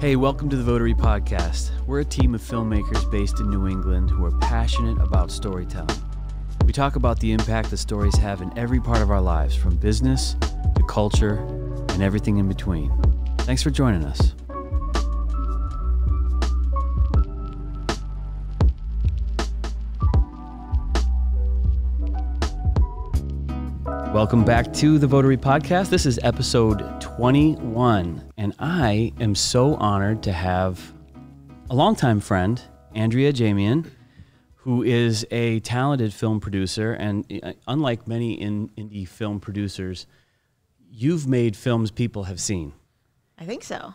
Hey, welcome to the Votary Podcast. We're a team of filmmakers based in New England who are passionate about storytelling. We talk about the impact that stories have in every part of our lives, from business to culture and everything in between. Thanks for joining us. Welcome back to the Votary Podcast. This is episode 21, and I am so honored to have a longtime friend, Andrea Ajemian, who is a talented film producer. And uh, unlike many in, indie film producers, you've made films people have seen. I think so.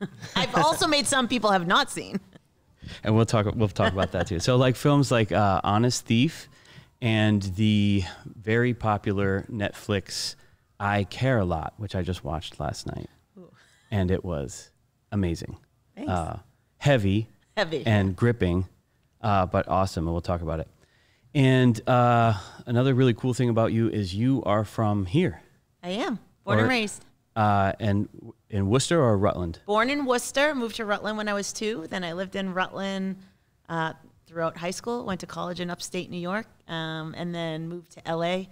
I've also made some people have not seen. And we'll talk. We'll talk about that too. So, like films like uh, Honest Thief and the very popular Netflix I Care a Lot, which I just watched last night, Ooh. and it was amazing. Thanks. Uh, heavy, Heavy. and gripping, uh, but awesome. And we'll talk about it. And uh, another really cool thing about you is you are from here, I am. Born Or- and raised. uh, and in Worcester or Rutland. Born in Worcester, moved to Rutland when I was two. Then I lived in Rutland uh, throughout high school, went to college in upstate New York, um, and then moved to LA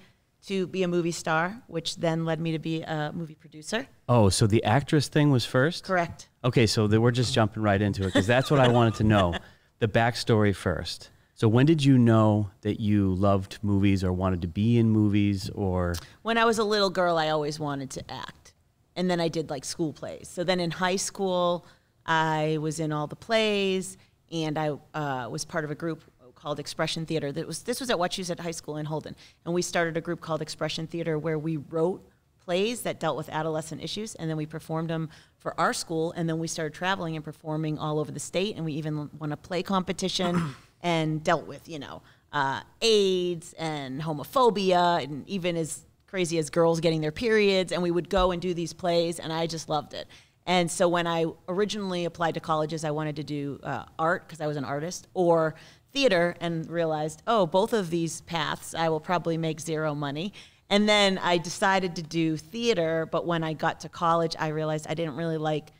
to be a movie star, which then led me to be a movie producer. Oh, so the actress thing was first. Correct. Okay, so we're just jumping right into it because that's what I wanted to know. The backstory first. So when did you know that you loved movies or wanted to be in movies or When I was a little girl, I always wanted to act. And then I did like school plays. So then in high school, I was in all the plays and I uh, was part of a group called Expression Theater. That was this was at Wachusett High School in Holden. And we started a group called Expression Theater where we wrote plays that dealt with adolescent issues and then we performed them for our school and then we started traveling and performing all over the state and we even won a play competition and dealt with, you know, uh, AIDS and homophobia and even as crazy as girls getting their periods and we would go and do these plays and i just loved it and so when i originally applied to colleges i wanted to do uh, art because i was an artist or theater and realized oh both of these paths i will probably make zero money. And then i decided to do theater but when i got to college i realized i didn't really like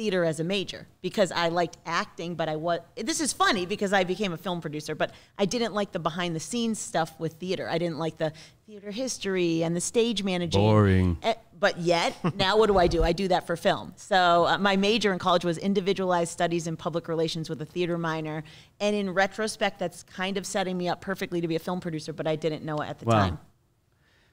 theater as a major because I liked acting, but I was. This is funny because I became a film producer, but I didn't like the behind the scenes stuff with theater. I didn't like the theater history and the stage managing. Boring. Eh, But yet, now what do I do? I do that for film. So uh, my major in college was individualized studies in public relations with a theater minor, and in retrospect, that's kind of setting me up perfectly to be a film producer. But I didn't know it at the Wow. time.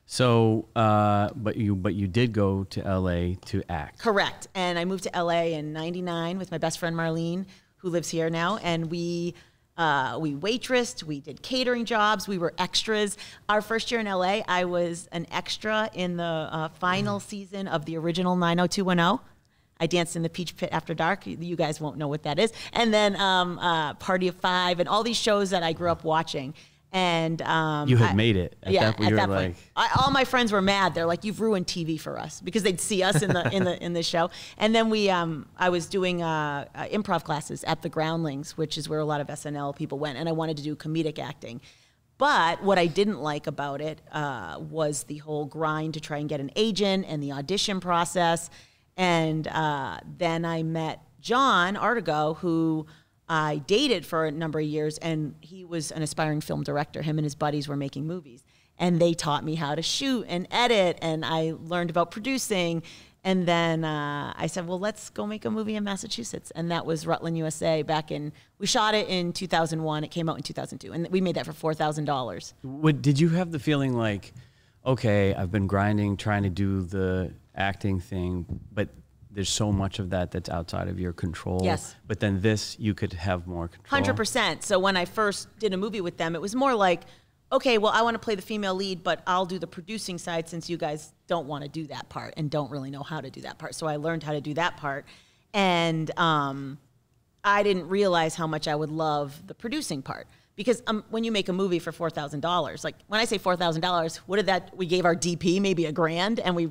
So uh, but you but you did go to LA to act. Correct. And I moved to LA in '99 with my best friend Marlene, who lives here now, and we. Uh, we waitressed, we did catering jobs, we were extras. Our first year in LA, I was an extra in the uh, final season of the original 90210. I danced in the Peach Pit After Dark. You guys won't know what that is. And then um, uh, Party of Five, and all these shows that I grew up watching. And um, You had I- made it. At yeah, that at that like, point. I, all my friends were mad. They're like, "You've ruined TV for us," because they'd see us in the in the in the show. And then we, um, I was doing uh, uh, improv classes at the Groundlings, which is where a lot of SNL people went, and I wanted to do comedic acting. But what I didn't like about it uh, was the whole grind to try and get an agent and the audition process. And uh, then I met John Artigo, who I dated for a number of years, and he was an aspiring film director. Him and his buddies were making movies, and they taught me how to shoot and edit, and I learned about producing. And then uh, I said, "Well, let's go make a movie in Massachusetts," and that was Rutland, USA. Back in we shot it in 2001. It came out in 2002, and we made that for four thousand dollars. Did you have the feeling like, okay, I've been grinding trying to do the acting thing, but there's so much of that that's outside of your control. Yes. But then this, you could have more control. Hundred percent. So when I first did a movie with them, it was more like, okay, well, I want to play the female lead, but I'll do the producing side since you guys don't want to do that part and don't really know how to do that part. So I learned how to do that part, and um, I didn't realize how much I would love the producing part. Because um, when you make a movie for four thousand dollars, like when I say four thousand dollars, what did that? We gave our DP maybe a grand, and we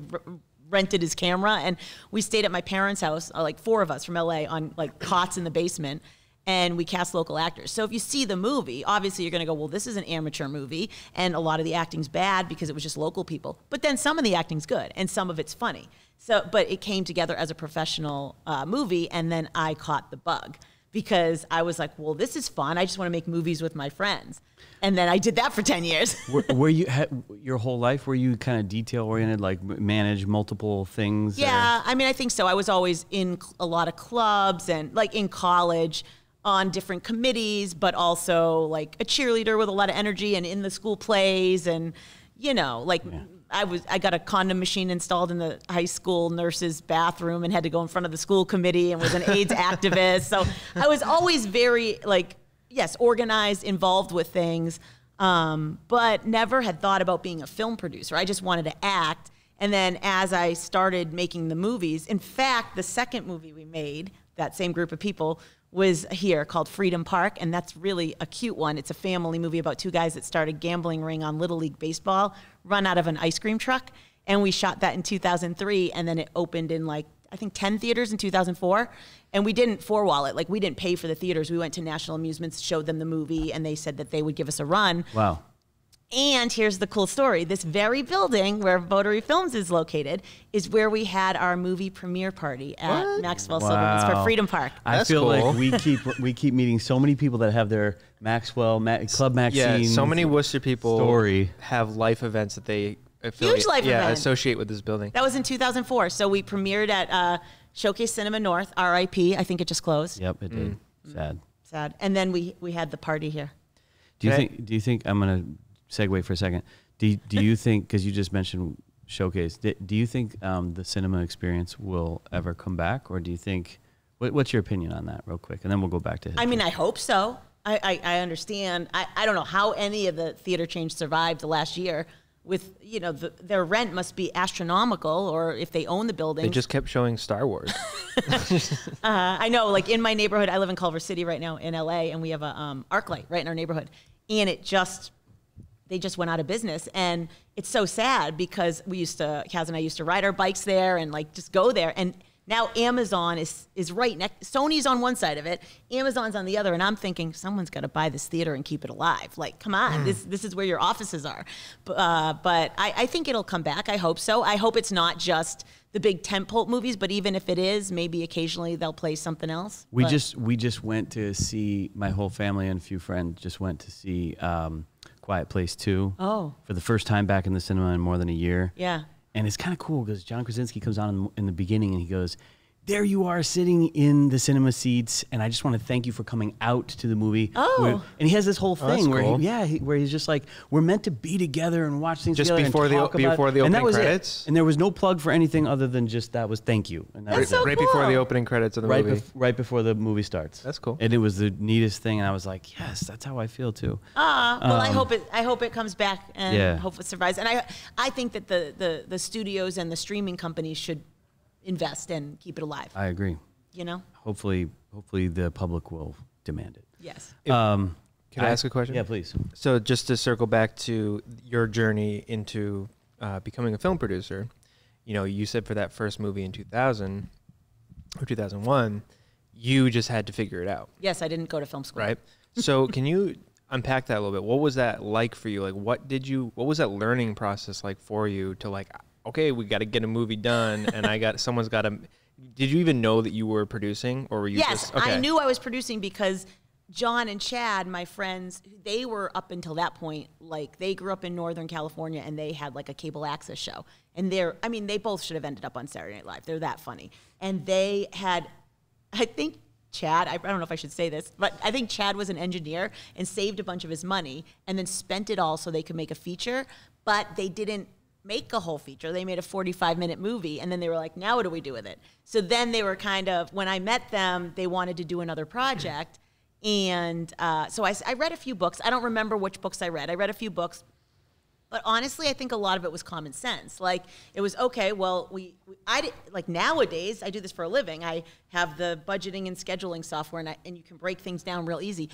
rented his camera, and we stayed at my parents' house, uh, like four of us from LA, on like cots in the basement, and we cast local actors. So if you see the movie, obviously you're going to go, well, this is an amateur movie, and a lot of the acting's bad because it was just local people. But then some of the acting's good, and some of it's funny. So, but it came together as a professional uh, movie, and then I caught the bug because I was like, well, this is fun. I just want to make movies with my friends. And then I did that for 10 years. were, were you had, your whole life? Were you kind of detail oriented, like manage multiple things? or- Yeah, I mean, I think so. I was always in a lot of clubs and like in college on different committees, but also like a cheerleader with a lot of energy and in the school plays and you know, like I was I got a condom machine installed in the high school nurse's bathroom and had to go in front of the school committee and was an AIDS activist. So I was always very like yes, organized, involved with things. Um, but never had thought about being a film producer. I just wanted to act. And then as I started making the movies, in fact, the second movie we made, that same group of people, was here called Freedom Park. And that's really a cute one. It's a family movie about two guys that start a gambling ring on Little League Baseball, run out of an ice cream truck. And we shot that in 2003. And then it opened in like, I think 10 theaters in 2004. And we didn't four wall it. Like, we didn't pay for the theaters. We went to National Amusements, showed them the movie, and they said that they would give us a run. Wow. And here's the cool story. This very building where Votary Films is located is where we had our movie premiere party at What? Maxwell Silverman's for Freedom Park. I That's feel cool. like we keep we keep meeting so many people that have their Maxwell Ma- Club Maxine. Yeah, so many Worcester people story. have life events that they affiliate, life yeah, event. associate with this building. That was in 2004. So we premiered at uh, Showcase Cinema North, RIP. I think it just closed. Yep, it did. Mm. Sad. Sad. And then we, we had the party here. Do you Can I- think? Do you think? I'm gonna segue for a second. Do you, Do you think? Because you just mentioned showcase. Do, do you think um, the cinema experience will ever come back, or do you think? What, what's your opinion on that, real quick, and then we'll go back to. I mean, I hope so. I, I, I understand. I, I don't know how any of the theater chains survived the last year with, you know, the, their rent must be astronomical or if they own the building. They just kept showing Star Wars. Uh, I know, like in my neighborhood, I live in Culver City right now in LA, and we have a um, ArcLight right in our neighborhood, and it just they just went out of business, and it's so sad because we used to Kaz and I used to ride our bikes there and like just go there, and now Amazon is is right next. Sony's on one side of it, Amazon's on the other, and I'm thinking someone's got to buy this theater and keep it alive. Like, come on, this this is where your offices are. Uh, but I, I think it'll come back. I hope so. I hope it's not just the big tentpole movies, but even if it is, maybe occasionally they'll play something else. We But- just we just went to see my whole family and a few friends just went to see um, Quiet Place Two. Oh. for the first time back in the cinema in more than a year. Yeah. and it's kind of cool because John Krasinski comes on in the, in the beginning and he goes. There you are sitting in the cinema seats, and I just want to thank you for coming out to the movie. Oh. Where- and he has this whole Oh, thing where, cool. he, yeah, he, where he's just like, we're meant to be together and watch things Just together and before the- about-" before the and that opening was it. credits? And there was no plug for anything other than just that was thank you. And that That's was so it right before the opening credits of the right, movie. bef- right before the movie starts. That's cool. And it was the neatest thing, and I was like, yes, that's how I feel too. Ah, well, I hope it. I hope it comes back and Um, Yeah. hope it survives. And I, I think that the, the the studios and the streaming companies should invest and keep it alive. I agree. You know? Hopefully, hopefully the public will demand it. Yes. Um, Can I ask a question? Yeah, please. So just to circle back to your journey into uh, becoming a film producer, you know, you said for that first movie in 2000 or 2001, you just had to figure it out, Yes, I didn't go to film school. right? So can you unpack that a little bit? What was that like for you? Like, what did you? What was that learning process like for you to like? Okay, we got to get a movie done, and I got someone's got to. Did you even know that you were producing, or were you? Yes, just, okay. I knew I was producing because John and Chad, my friends, they were up until that point like they grew up in Northern California and they had like a cable access show. And they're, I mean, they both should have ended up on Saturday Night Live. They're that funny. And they had, I think Chad, I, I don't know if I should say this, but I think Chad was an engineer and saved a bunch of his money and then spent it all so they could make a feature, but they didn't make a whole feature. They made a 45 minute movie and then they were like, now what do we do with it? So then they were kind of, when I met them, they wanted to do another project. And uh, so I read a few books. I don't remember which books I read. I read a few books. But honestly, I think a lot of it was common sense. Like it was okay. Well, we, we I did, like nowadays I do this for a living. I have the budgeting and scheduling software, and I, and you can break things down real easy.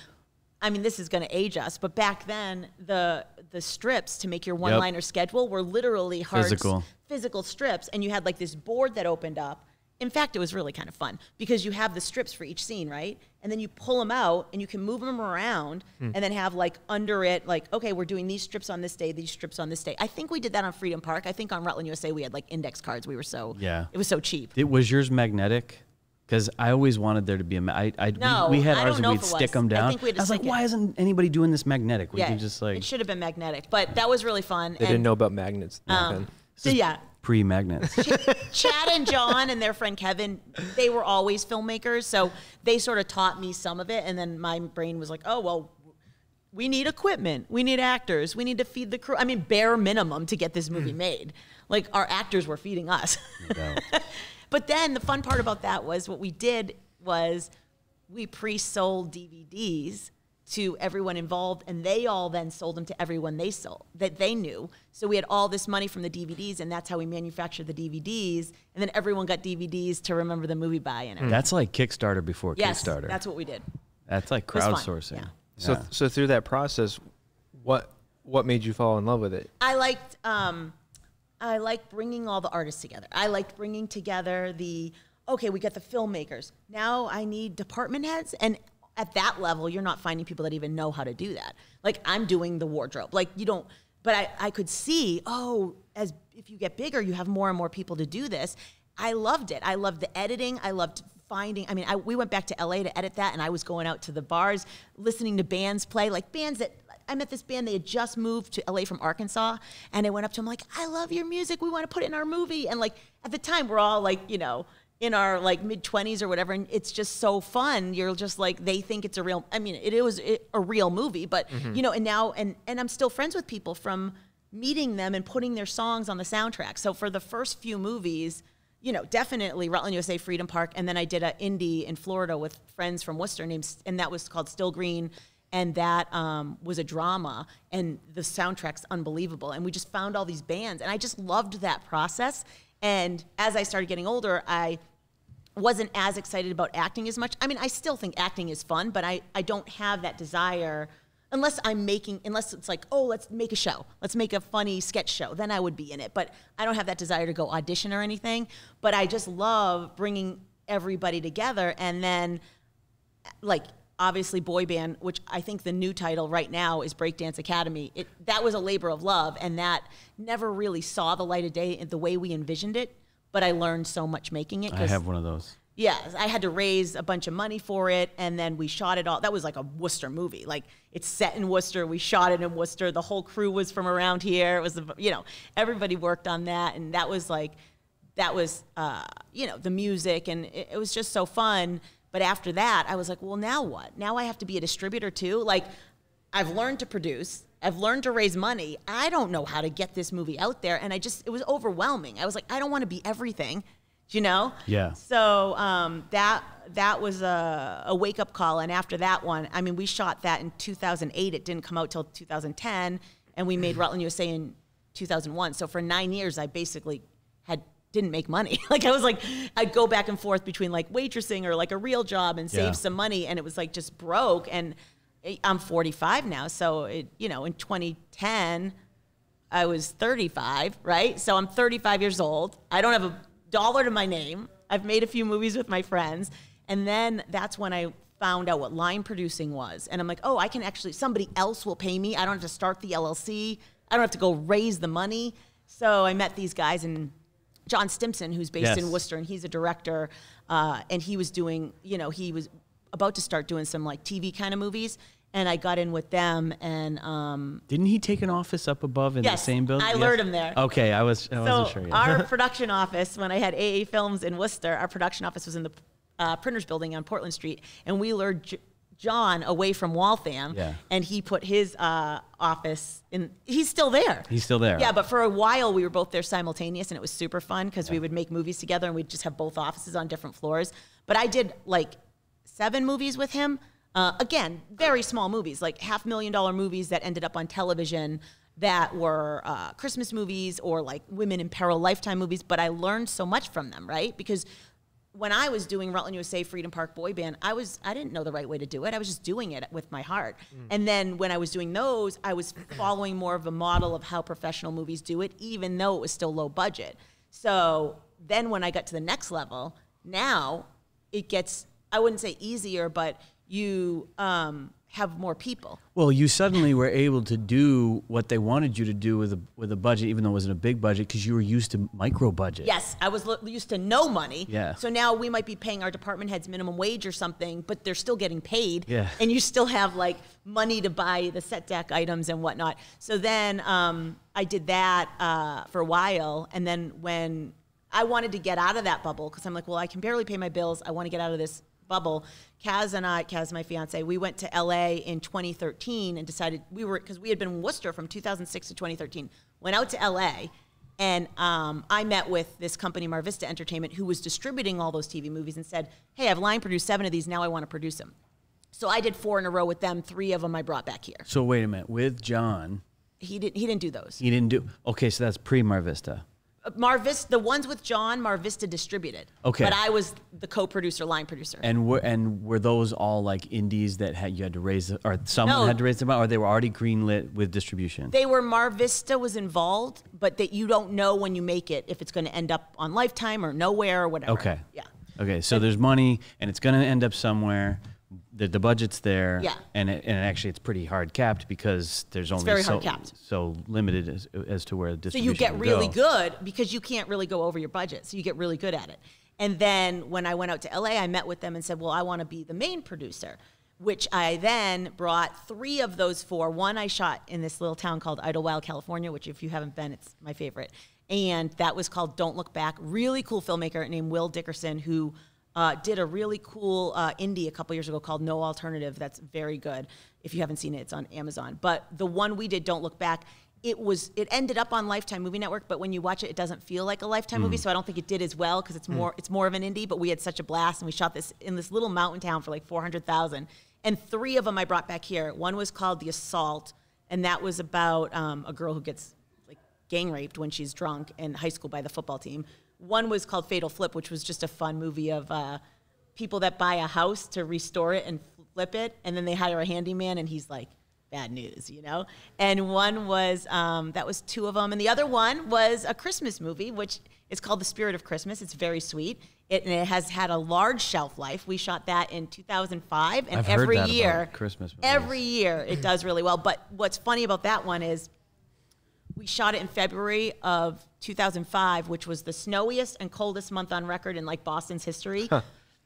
I mean, this is going to age us, but back then the the strips to make your one liner schedule were literally hard Physical. physical strips, and you had like this board that opened up. in fact, it was really kind of fun because you have the strips for each scene, right? And then you pull them out and you can move them around Hmm. and then have like under it, like, okay, we're doing these strips on this day, these strips on this day. I think we did that on Freedom Park. I think on Rutland USA we had like index cards. We were so, Yeah. it was so cheap. It was yours magnetic? Because I always wanted there to be a. ma- I, I, No, we, we had I don't ours and know we'd stick was. them I down. think we had to was like, it. why isn't anybody doing this magnetic? We yeah, can just like it should have been magnetic, but that was really fun. They didn't know about magnets back Um. So yeah, pre magnets. Chad and John and their friend Kevin, they were always filmmakers, so they sort of taught me some of it, and then my brain was like, oh well, we need equipment, we need actors, we need to feed the crew. I mean, bare minimum to get this movie Hmm. made. Like our actors were feeding us. No. but then the fun part about that was what we did was we pre-sold DVDs to everyone involved and they all then sold them to everyone they sold that they knew so we had all this money from the dvds and that's how we manufactured the dvds and then everyone got dvds to remember the movie by and everything. That's like Kickstarter before yes Kickstarter. that's what we did That's like was fun, crowdsourcing. yeah. So Yeah. so through that process, what what made you fall in love with it? I liked um, I liked bringing all the artists together. I liked bringing together the okay, we got the filmmakers. Now I need department heads and at that level you're not finding people that even know how to do that. Like I'm doing the wardrobe. Like you don't but I, I could see, oh, as if you get bigger, you have more and more people to do this. I loved it. I loved the editing. I loved finding. I mean, I, we went back to LA to edit that, and I was going out to the bars, listening to bands play, like bands that I met this band. They had just moved to LA from Arkansas, and I went up to them like, "I love your music. We want to put it in our movie." And like at the time, we're all like, you know, in our like mid twenties or whatever, and it's just so fun. You're just like they think it's a real. I mean, it, it was a real movie, but mm-hmm. you know, and now and and I'm still friends with people from meeting them and putting their songs on the soundtrack. So for the first few movies, you know, definitely Rutland USA Freedom Park, and then I did a indie in Florida with friends from Worcester named, and that was called Still Green, and that um, was a drama, and the soundtrack's unbelievable, and we just found all these bands, and I just loved that process. And as I started getting older, I wasn't as excited about acting as much. I mean, I still think acting is fun, but I, I don't have that desire unless I'm making, unless it's like, oh, let's make a show. Let's make a funny sketch show. Then I would be in it. But I don't have that desire to go audition or anything. But I just love bringing everybody together and then, like, obviously boy band which i think the new title right now is breakdance academy it, that was a labor of love and that never really saw the light of day the way we envisioned it but i learned so much making it i have one of those. Yeah, I had to raise a bunch of money for it, and then we shot it all. That was like a Worcester movie. Like it's set in Worcester. We shot it in Worcester. The whole crew was from around here. It was, you know, everybody worked on that, and that was like, that was, uh, you know, the music, and it, it was just so fun. But after that, I was like, well, now what? Now I have to be a distributor too. Like, I've learned to produce. I've learned to raise money. I don't know how to get this movie out there, and I just, it was overwhelming. I was like, I don't want to be everything. You know? Yeah. So um, that that was a, a wake up call, and after that one, I mean, we shot that in 2008. It didn't come out till 2010, and we made Rutland USA in 2001. So for nine years, I basically had didn't make money. like I was like, I'd go back and forth between like waitressing or like a real job and save Yeah. some money, and it was like just broke. And I'm 45 now, so it you know in 2010. I was 35, right? So I'm 35 years old. I don't have a dollar to my name. I've made a few movies with my friends. And then that's when I found out what line producing was. And I'm like, oh, I can actually, somebody else will pay me. I don't have to start the LLC. I don't have to go raise the money. So I met these guys and John Stimpson, who's based Yes. in Worcester, and he's a director. Uh, and he was doing, you know, he was about to start doing some like TV kind of movies. And I got in with them and, um, Didn't he take an office up above in the same building? I Yes. lured him there. Okay, I was. I wasn't so sure. Yet. our production office, when I had AA Films in Worcester, our production office was in the uh, printers building on Portland Street, and we lured J- John away from Waltham, Yeah. and he put his uh, office in. He's still there. He's still there. Yeah, but for a while we were both there simultaneous, and it was super fun because we would make movies together, and we'd just have both offices on different floors. But I did like seven movies with him. Uh, again, very small movies, like half million dollar movies that ended up on television that were uh, Christmas movies or like Women in Peril Lifetime movies. But I learned so much from them, right? Because when I was doing Rutland USA Freedom Park Boy Band, I was I didn't know the right way to do it. I was just doing it with my heart. And then when I was doing those, I was following more of a model of how professional movies do it, even though it was still low budget. So then when I got to the next level, Now it gets, I wouldn't say easier, but you um, have more people. Well, you suddenly were able to do what they wanted you to do with a with a budget, even though it wasn't a big budget, because you were used to micro budget. Yes, I was used to no money. Yeah. So now we might be paying our department heads minimum wage or something, but they're still getting paid. Yeah. And you still have like money to buy the set deck items and whatnot. So then um, I did that uh, for a while, and then when I wanted to get out of that bubble, because I'm like, well, I can barely pay my bills. I want to get out of this bubble. Kaz and I, Kaz, my fiance, we went to LA in 2013 and decided we were because we had been in Worcester from 2006 to 2013. Went out to LA, and um, I met with this company, Mar Vista Entertainment, who was distributing all those TV movies, and said, "Hey, I've line produced seven of these. Now I want to produce them." So I did four in a row with them. Three of them I brought back here. So wait a minute, with John, He didn't. He didn't do those. he didn't do. Okay, so that's pre Mar Vista. Mar Vista, the ones with John, Mar Vista distributed. Okay. But I was the co-producer, line producer. And were and were those all like indies that had you had to raise or someone No. had to raise them or they were already greenlit with distribution? They were Mar Vista was involved, but that you don't know when you make it if it's going to end up on Lifetime or nowhere or whatever. okay. Yeah. Okay, so there's money, and it's going to end up somewhere. The, the budget's there. Yeah. And it, and actually, it's pretty hard capped because there's only very so, hard capped. so limited as, as to where the So you get really go. good because you can't really go over your budget. So you get really good at it. And then when I went out to LA, I met with them and said, "Well, I want to be the main producer." Which I then brought three of those four. One I shot in this little town called Idyllwild, California, which if you haven't been, it's my favorite. And that was called Don't Look Back. Really cool filmmaker named Will Dickerson who uh, did a really cool uh, indie a couple years ago called No Alternative. That's very good. If you haven't seen it, it's on Amazon. But the one we did, Don't Look Back, it was it ended up on Lifetime Movie Network, but when you watch it, it doesn't feel like a Lifetime movie. So I don't think it did as well because it's more it's more of an indie. But we had such a blast, and we shot this in this little mountain town for like four hundred thousand. And three of them I brought back here. One was called The Assault, and that was about um, a girl who gets like gang raped when she's drunk in high school by the football team. One was called Fatal Flip, which was just a fun movie of uh, people that buy a house to restore it and flip it, and then they hire a handyman, and he's like, bad news, you know? And one was, um, that was two of them. And the other one was a Christmas movie, which is called The Spirit of Christmas. It's very sweet. It, and it has had a large shelf life. We shot that in 2005, and I've heard every year, Christmas movies. every year, it does really well. But what's funny about that one is we shot it in February of 2005, which was the snowiest and coldest month on record in like Boston's history.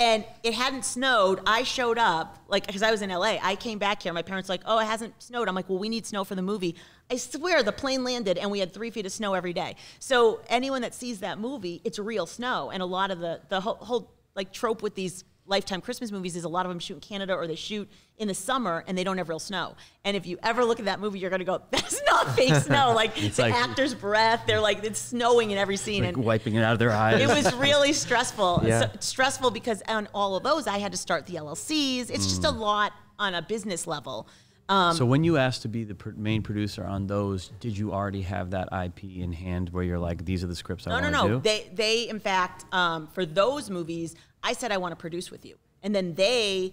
And it hadn't snowed. I showed up, like, because I was in LA. I came back here. My parents were like, oh, it hasn't snowed. I'm like, well, we need snow for the movie. I swear the plane landed and we had three feet of snow every day. So anyone that sees that movie, it's real snow. And a lot of the, the whole, whole like trope with these Lifetime Christmas movies is a lot of them shoot in Canada or they shoot in the summer and they don't have real snow. And if you ever look at that movie, you're gonna go, "That's not fake snow." Like the like- actor's breath, they're like it's snowing in every scene. Like and wiping it out of their eyes. it was really stressful. Yeah. So- stressful because on all of those, I had to start the LLCs. It's just a Mm. lot on a business level. Um, so when you asked to be the pr- main producer on those, did you already have that IP in hand where you're like, these are the scripts I No, want no, to no. do? They, they, in fact, um, for those movies, I said I want to produce with you, and then they.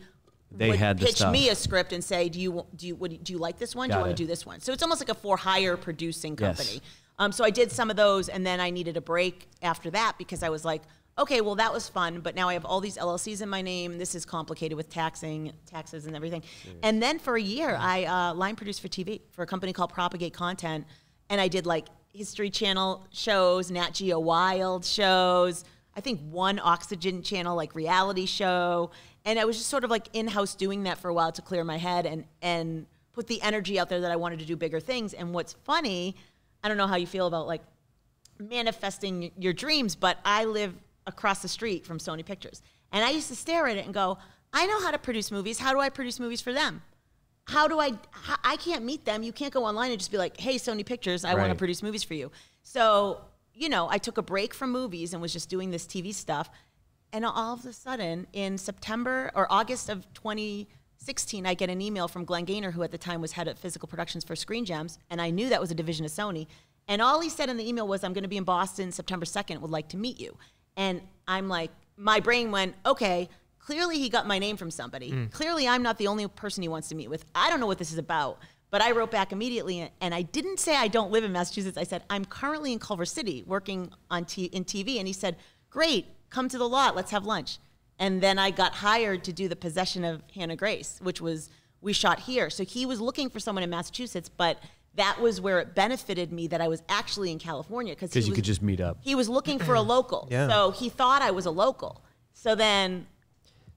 They would had the pitch stuff. me a script and say, "Do you do you what, do you like this one? do you want to do this one?" So it's almost like a for hire producing Yes. company. Um, so I did some of those, and then I needed a break after that because I was like, "Okay, well that was fun, but now I have all these LLCs in my name. This is complicated with taxing, taxes, and everything." And then for a year, I uh, line produced for TV for a company called Propagate Content, and I did like History Channel shows, Nat Geo Wild shows. I think one Oxygen Channel like reality show, and I was just sort of like in house doing that for a while to clear my head and and put the energy out there that I wanted to do bigger things. And what's funny, I don't know how you feel about like manifesting your dreams, but I live across the street from Sony Pictures, and I used to stare at it and go, I know how to produce movies. How do I produce movies for them? how do I? I can't meet them. You can't go online and just be like, "Hey, Sony Pictures, I want to produce movies for you." So you know, I took a break from movies and was just doing this TV stuff, and all of a sudden, in September or August of 2016, I get an email from Glenn Gainor, who at the time was head of physical productions for Screen Gems, and I knew that was a division of Sony. And all he said in the email was, "I'm going to be in Boston September 2nd. Would like to meet you." And I'm like, my brain went, "Okay." Clearly, he got my name from somebody. Mm. Clearly, I'm not the only person he wants to meet with. I don't know what this is about. But I wrote back immediately, and I didn't say I don't live in Massachusetts. I said, I'm currently in Culver City working on t- in TV. And he said, Great, come to the lot, let's have lunch. And then I got hired to do the possession of Hannah Grace, which was we shot here. So he was looking for someone in Massachusetts, but that was where it benefited me that I was actually in California because you could just meet up. he was looking for a local. Yeah. So he thought I was a local. So then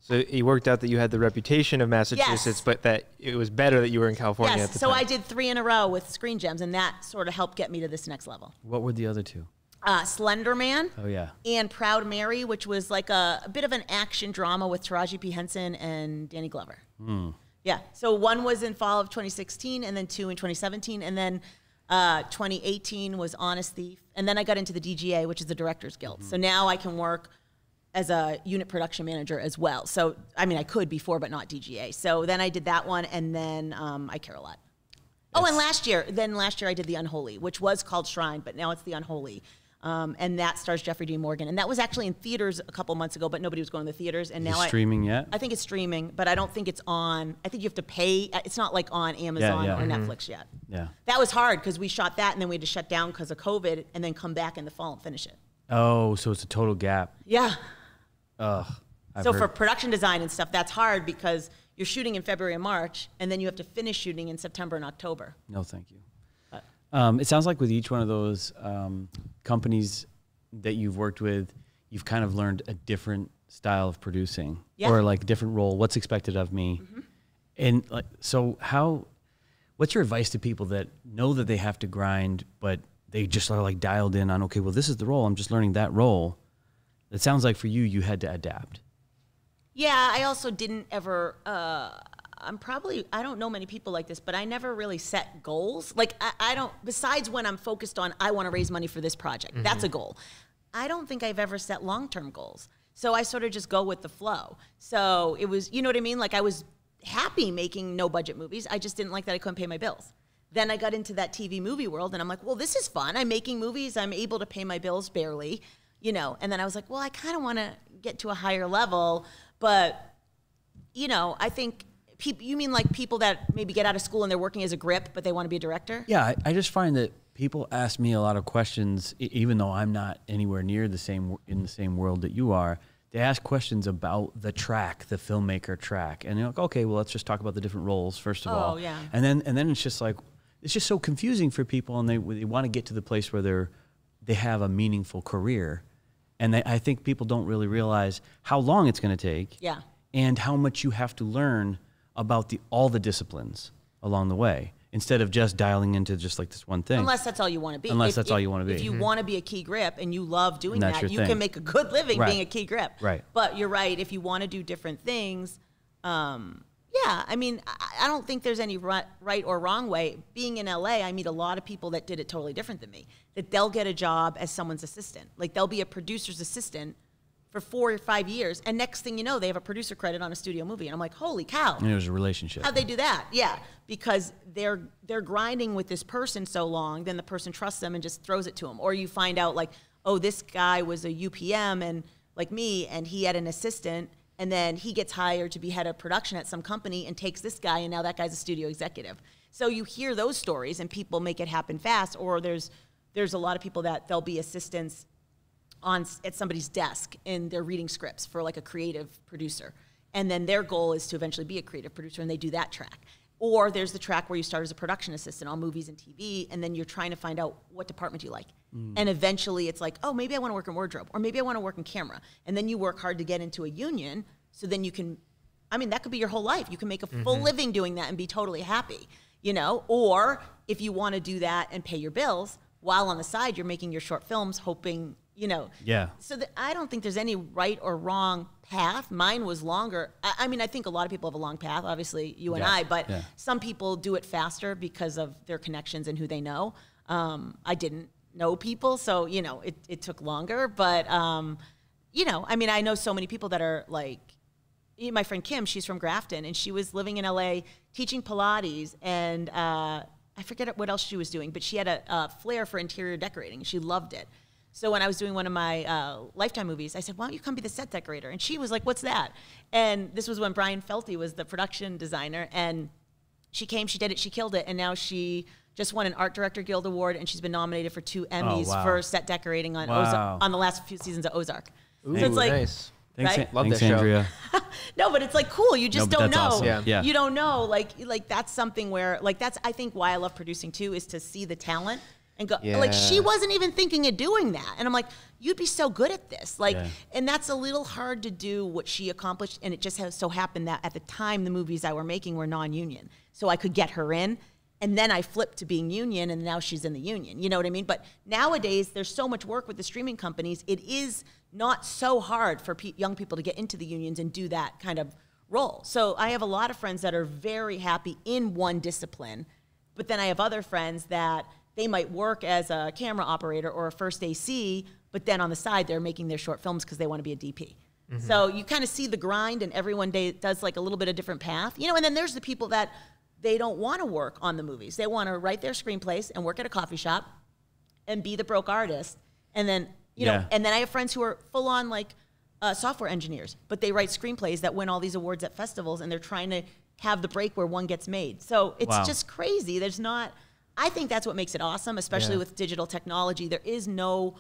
So it worked out that you had the reputation of Massachusetts, Yes. but that it was better that you were in California at yes, the so time. I did three in a row with Screen Gems, and that sort of helped get me to this next level. What were the other two? Uh, Slender Man. Oh yeah. and Proud Mary, which was like a, a bit of an action drama with Taraji P. Henson and Danny Glover. Yeah. So one was in fall of 2016, and then two in 2017, and then uh, 2018 was Honest Thief, and then I got into the DGA, which is the Directors Guild. So now I can work as a unit production manager as well. So I mean, I could before, but not DGA. So then I did that one, and then um, I care a lot. Oh, and last year, then last year I did the Unholy, which was called Shrine, but now it's the Unholy. Um, and that stars Jeffrey Dean Morgan. And that was actually in theaters a couple months ago, but nobody was going to the theaters. And Is now it I, streaming yet? I think it's streaming, but I don't think it's on. I think you have to pay. uh, It's not like on Amazon yeah. or Mhm. Netflix yet. Yeah. That was hard because we shot that and then we had to shut down because of COVID and then come back in the fall and finish it. Oh, so it's a total gap. Yeah. Ugh. I've so heard- for production design and stuff, that's hard because you're shooting in February and March, and then you have to finish shooting in September and October. No, thank you. Uh, Um, it sounds like with each one of those um, companies that you've worked with, you've kind of learned a different style of producing Yeah. or like different role. What's expected of me, and like so. How? What's your advice to people that know that they have to grind, but they just are like dialed in on okay, well, this is the role. I'm just learning that role. It sounds like for you, you had to adapt. Yeah, I also didn't ever. Uh, I'm probably I don't know many people like this, but I never really set goals. Like I, I don't. Besides when I'm focused on I want to raise money for this project, that's a goal. I don't think I've ever set long term goals. So I sort of just go with the flow. So it was, you know what I mean? Like I was happy making no budget movies. I just didn't like that I couldn't pay my bills. Then I got into that TV movie world and I'm like, well, this is fun. I'm making movies. I'm able to pay my bills barely, you know. And then I was like, well, I kind of want to get to a higher level, but you know, I think people. You mean like people that maybe get out of school and they're working as a grip, but they want to be a director? Yeah, I, I just find that people ask me a lot of questions, even though I'm not anywhere near the same in the same world that you are. They ask questions about the track, the filmmaker track, and you're like, okay, well, let's just talk about the different roles first of Oh, all. yeah. And then and then it's just like it's just so confusing for people, and they they want to get to the place where they're they have a meaningful career, and they, I think people don't really realize how long it's going to take. Yeah. And how much you have to learn about the all the disciplines along the way instead of just dialing into just like this one thing. Unless that's all you want to be. Unless If- that's if- all you wanna be. If you want to be a key grip and you love doing that, you thing. can make a good living Right. being a key grip. Right. But you're right. If you want to do different things, um, yeah. I mean, I, I don't think there's any right, right or wrong way. Being in LA, I meet a lot of people that did it totally different than me. That they'll get a job as someone's assistant. Like they'll be a producer's assistant for four or five years, and next thing you know, they have a producer credit on a studio movie, and I'm like, holy cow! and it was a relationship. How'd they do that? Yeah, because they're they're grinding with this person so long, then the person trusts them and just throws it to them. Or you find out like, oh, this guy was a UPM and like me, and he had an assistant, and then he gets hired to be head of production at some company and takes this guy, and now that guy's a studio executive. So you hear those stories, and people make it happen fast. Or there's there's a lot of people that there'll be assistants on at somebody's desk and they're reading scripts for like a creative producer. And then their goal is to eventually be a creative producer and they do that track. Or there's the track where you start as a production assistant on movies and tv and then you're trying to find out what department you like. Mm. And eventually it's like oh maybe i want to work in wardrobe or maybe i want to work in camera. And then you work hard to get into a union so then you can i mean that could be your whole life. You can make a full mm-hmm. living doing that and be totally happy you know? Or if you want to do that and pay your bills while on the side you're making your short films hoping you know. Yeah. so that i don't think there's any right or wrong path. Mine was longer. I, I mean i think a lot of people have a long path obviously you and Yeah, i but yeah. some people do it faster because of their connections and who they know. Um, i didn't know people so you know it, it took longer but um, you know i mean i know so many people that are like my friend Kim, she's from Grafton, and she was living in LA teaching Pilates, and uh, I forget what else she was doing, but she had a, a flair for interior decorating. She loved it. So when I was doing one of my uh, Lifetime movies, I said, "Why don't you come be the set decorator?" And she was like, "What's that?" And this was when Brian Felty was the production designer, and she came, she did it, she killed it, and now she just won an Art Director Guild Award, and she's been nominated for two Emmys wow. for set decorating on Wow. Ozark, on the last few seasons of Ozark. Ooh, So it's like, nice. Thanks, Right? Love thanks that show. Andrea. No, but it's like cool. You just but don't know. awesome. Yeah. Yeah. You don't know. Like like that's something where like that's I think why I love producing too is to see the talent and go yeah. like she wasn't even thinking of doing that. And I'm like, you'd be so good at this. Like Yeah. and that's a little hard to do what she accomplished and it just has so happened that at the time the movies I were making were non-union. So I could get her in. And then I flipped to being union, and now she's in the union. You know what I mean? But nowadays, there's so much work with the streaming companies. It is not so hard for pe- young people to get into the unions and do that kind of role. So I have a lot of friends that are very happy in one discipline, but then I have other friends that they might work as a camera operator or a first AC, but then on the side they're making their short films because they want to be a DP. Mm-hmm. So you kind of see the grind, and everyone day does like a little bit of different path, you know. And then there's the people that they don't want to work on the movies; they want to write their screenplays and work at a coffee shop and be the broke artist. And then, you know, Yeah. and then I have friends who are full on like uh, software engineers, but they write screenplays that win all these awards at festivals and they're trying to have the break where one gets made. So it's Wow. just crazy. There's not, I think that's what makes it awesome, especially Yeah. with digital technology. There is no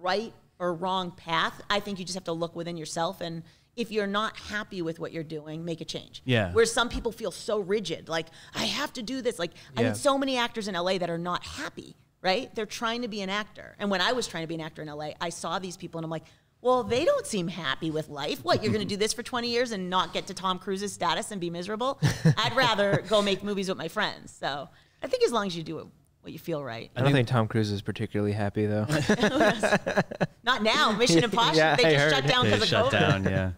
right or wrong path. I think you just have to look within yourself and if you're not happy with what you're doing, make a change. Yeah. Where some people feel so rigid, like I have to do this. Like I Yeah. mean, so many actors in LA that are not happy, right? They're trying to be an actor. And when I was trying to be an actor in LA, I saw these people and I'm like, well, they don't seem happy with life. What, you're going to do this for 20 years and not get to Tom Cruise's status and be miserable? I'd rather go make movies with my friends. So I think as long as you do it, what you feel right. I don't think Tom Cruise is particularly happy though. Not now. Mission Impossible, Yeah, they I just heard. shut down because of shut COVID. down. Yeah.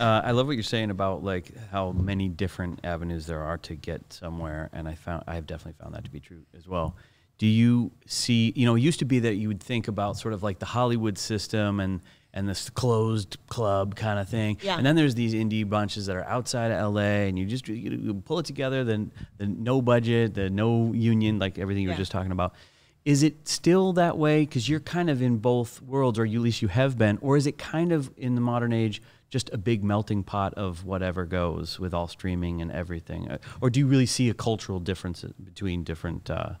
Uh, I love what you're saying about like how many different avenues there are to get somewhere, and I found I've definitely found that to be true as well. Do you see? You know, it used to be that you would think about sort of like the Hollywood system and and this closed club kind of thing, Yeah. and then there's these indie bunches that are outside of LA, and you just you, you pull it together. Then the no budget, the no union, like everything you were just talking about. Is it still that way? Because you're kind of in both worlds, or at least you have been, or is it kind of in the modern age just a big melting pot of whatever goes with all streaming and everything? Uh, Or do you really see a cultural difference between different? Uh,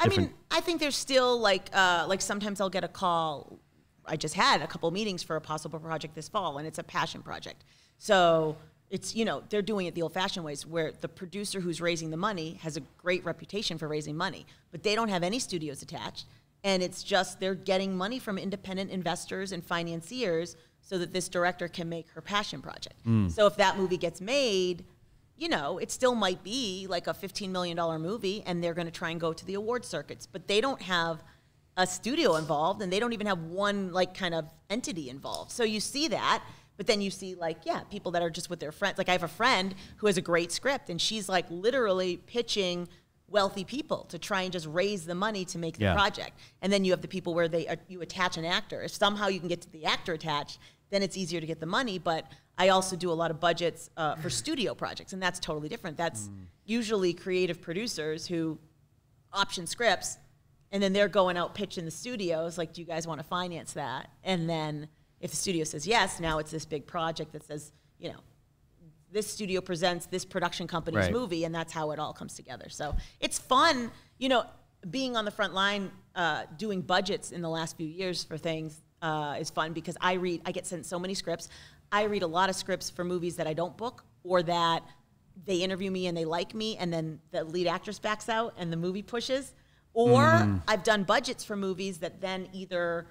I mean, I think there's still like uh, like sometimes I'll get a call. I just had a couple meetings for a possible project this fall, and it's a passion project. So it's you know they're doing it the old-fashioned ways, where the producer who's raising the money has a great reputation for raising money, but they don't have any studios attached, and it's just they're getting money from independent investors and financiers so that this director can make her passion project. So if that movie gets made, you know, it still might be like a $15 million movie and they're going to try and go to the award circuits, but they don't have a studio involved and they don't even have one like kind of entity involved. So you see that, but then you see like, yeah, people that are just with their friends. Like I have a friend who has a great script and she's like literally pitching wealthy people to try and just raise the money to make the Yeah. project. And then you have the people where they uh, you attach an actor. If somehow you can get to the actor attached, then it's easier to get the money. But I also do a lot of budgets uh, for studio projects, and that's totally different. That's usually creative producers who option scripts, and then they're going out pitching the studios like, "Do you guys want to finance that?" And then if the studio says yes, now it's this big project that says, you know, this studio presents this production company's Right. movie, and that's how it all comes together. So it's fun, you know, being on the front line, uh, doing budgets in the last few years for things uh, is fun because I read, I get sent so many scripts. I read a lot of scripts for movies that I don't book or that they interview me and they like me, and then the lead actress backs out and the movie pushes. Or mm. I've done budgets for movies that then either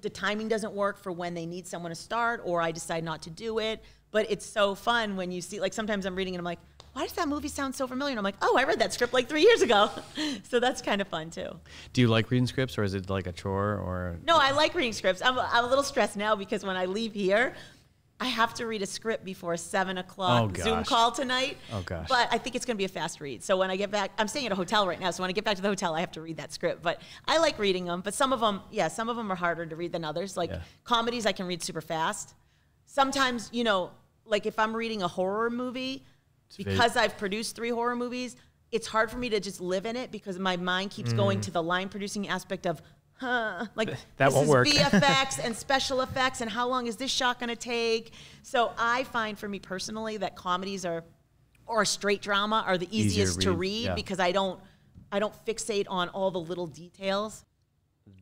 the timing doesn't work for when they need someone to start, or I decide not to do it. But it's so fun when you see, like, sometimes I'm reading and I'm like, why does that movie sound so familiar? And I'm like, oh, I read that script like three years ago. so that's kind of fun too. do you like reading scripts, or is it like a chore? Or No, I like reading scripts. I'm, I'm a little stressed now because when I leave here, I have to read a script before a seven o'clock Oh, Zoom call tonight. Oh, gosh. But I think it's going to be a fast read. So when I get back, I'm staying at a hotel right now. So when I get back to the hotel, I have to read that script. But I like reading them. But some of them, yeah, some of them are harder to read than others. Like Yeah. comedies, I can read super fast. Sometimes, you know, like if I'm reading a horror movie, very- because I've produced three horror movies, it's hard for me to just live in it because my mind keeps going to the line producing aspect of, huh, like That this won't is work. VFX and special effects, and how long is this shot going to take? So I find for me personally that comedies are, or a straight drama, are the easiest to read, read yeah. because I don't, I don't fixate on all the little details.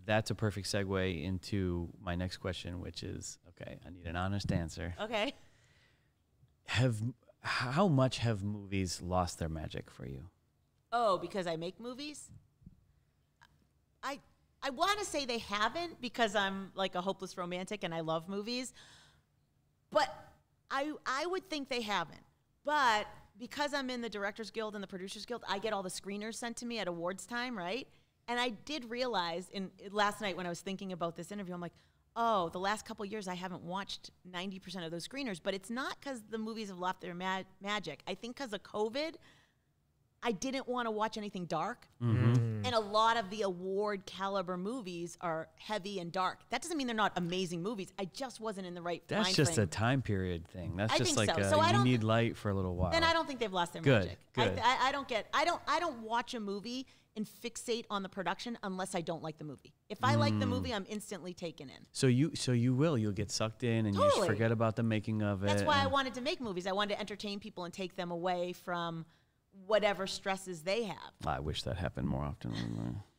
that's a perfect segue into my next question, which is okay. I need an honest answer. Okay. Have how much have movies lost their magic for you? Oh, because I make movies? I I want to say they haven't because I'm like a hopeless romantic and I love movies. But I I would think they haven't. But because I'm in the Directors Guild and the Producers Guild, I get all the screeners sent to me at awards time, right? And I did realize in last night when I was thinking about this interview, I'm like, oh, the last couple years I haven't watched 90% of those screeners, but it's not because the movies have lost their ma- magic. I think because of COVID, I didn't want to watch anything dark. Mm-hmm. And a lot of the award caliber movies are heavy and dark. That doesn't mean they're not amazing movies. I just wasn't in the right That's just frame. a time period thing. That's I just like so. a, So I you need light for a little while. And I don't think they've lost their Good, magic. I, good. I, I don't get. I don't. I don't watch a movie and fixate on the production unless I don't like the movie. If I like Mm. the movie, I'm instantly taken in. So you so you will you'll get sucked in and you Totally. just forget about the making of it. That's why I wanted to make movies. I wanted to entertain people and take them away from whatever stresses they have. I wish that happened more often.